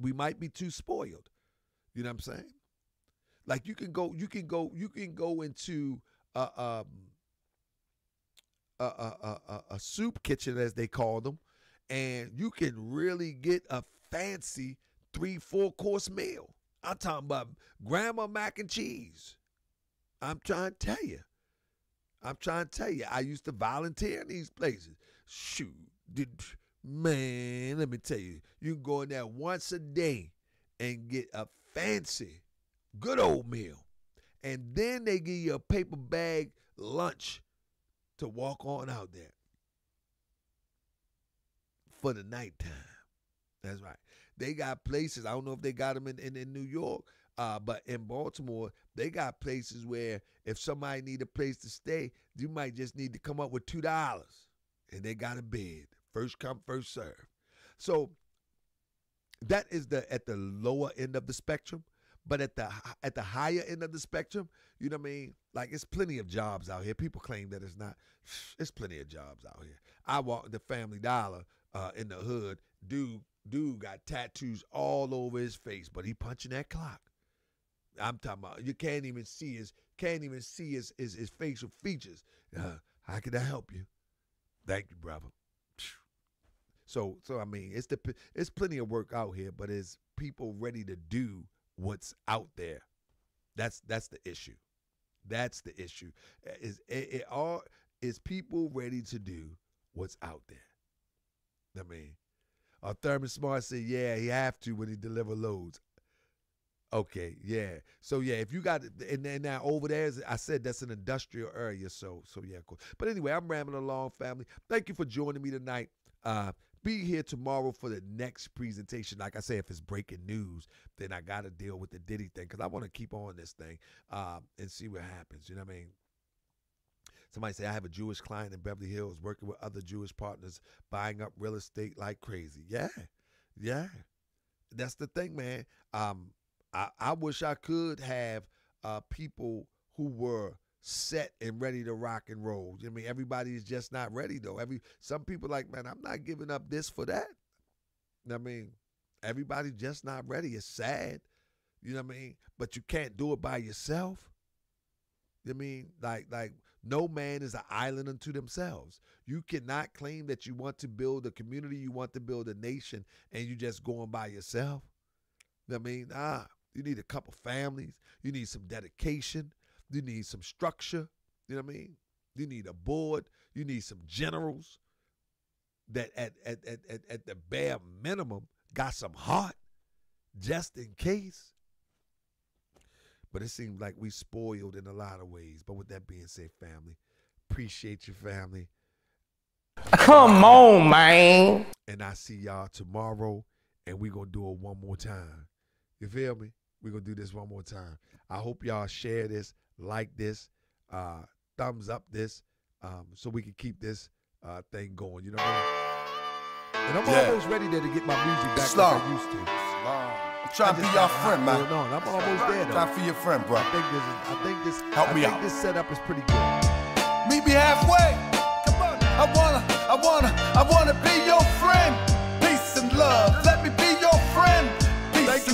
we might be too spoiled. You know what I'm saying? Like you can go, you can go, you can go into a, um, a, a, a, a soup kitchen as they call them, and you can really get a fancy three, four course meal. I'm talking about grandma mac and cheese. I'm trying to tell you. I'm trying to tell you. I used to volunteer in these places. Shoot, did Man, let me tell you, you can go in there once a day and get a fancy, good old meal. And then they give you a paper bag lunch to walk on out there for the nighttime. That's right. They got places, I don't know if they got them in, in, in New York, uh, but in Baltimore, they got places where if somebody need a place to stay, you might just need to come up with $2 and they got a bed. First come, first serve. So that is the at the lower end of the spectrum. But at the at the higher end of the spectrum, you know what I mean? Like it's plenty of jobs out here. People claim that it's not. It's plenty of jobs out here. I walk the Family Dollar uh, in the hood. Dude, dude got tattoos all over his face, but he punching that clock. I'm talking about you can't even see his can't even see his his, his facial features. Uh, how can I help you? Thank you, brother. So so I mean it's the it's plenty of work out here, but is people ready to do what's out there? That's that's the issue. That's the issue. Is it, it all is people ready to do what's out there? I mean, uh, Thurman Smart said, "Yeah, he have to when he deliver loads." Okay, yeah. So yeah, if you got and then now over there, I said that's an industrial area. So so yeah, cool. But anyway, I'm rambling along, family. Thank you for joining me tonight. Uh, be here tomorrow for the next presentation. Like I say, if it's breaking news, then I got to deal with the Diddy thing because I want to keep on this thing uh, and see what happens. You know what I mean? Somebody say I have a Jewish client in Beverly Hills working with other Jewish partners buying up real estate like crazy. Yeah, yeah, that's the thing, man. Um, I, I wish I could have uh, people who were set and ready to rock and roll. I mean, everybody is just not ready though. Every some people like, man, I'm not giving up this for that. I mean, everybody's just not ready. It's sad. You know what I mean? But you can't do it by yourself. I mean, like like no man is an island unto themselves. You cannot claim that you want to build a community, you want to build a nation, and you just going by yourself. I mean, ah, you need a couple families, you need some dedication, you need some structure. You know what I mean? You need a board. You need some generals that at, at, at, at, at the bare minimum got some heart just in case. But it seems like we spoiled in a lot of ways. But with that being said, family, appreciate your family. Come on, man. And I see y'all tomorrow, and we going to do it one more time. You feel me? We going to do this one more time. I hope y'all share this like this, uh, thumbs up this, um, so we can keep this uh, thing going. You know what I mean? And I'm yeah. almost ready there to get my music back Slow. like I used to. I'm trying to be your friend, man. On. I'm almost there, though. Trying to be your friend, bro. I think this is. I think this. Help I me think out. This setup is pretty good. Meet me halfway. Come on. I wanna, I wanna, I wanna be your friend.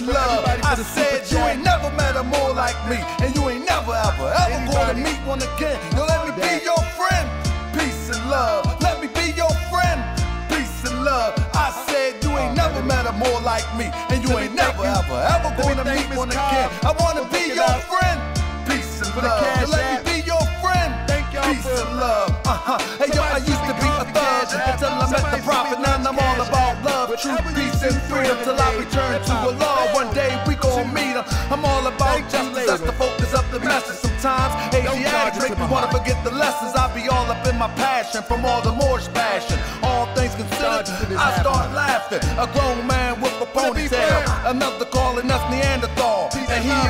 Love. I said you ain't never met a Moor like me, and you ain't never ever ever gonna meet one again. Yo, let me be your friend. Peace and love. Let me be your friend. Peace and love. I said you ain't never met a Moor like me, and you ain't never ever ever gonna meet one again. I wanna be your friend. Peace and love. Let me be your friend. Peace and love. Uh-huh. Hey yo, I used to be a thug until I met the prophet. Peace, and freedom till I return to Allah. One day we gon' meet him. I'm all about justice. That's the focus of the message. Sometimes Asiatics make me wanna forget the lessons. I be all up in my passion from all the Moorish passion. All things considered, I start laughing. A grown man with a ponytail, another calling us Neanderthal, and he.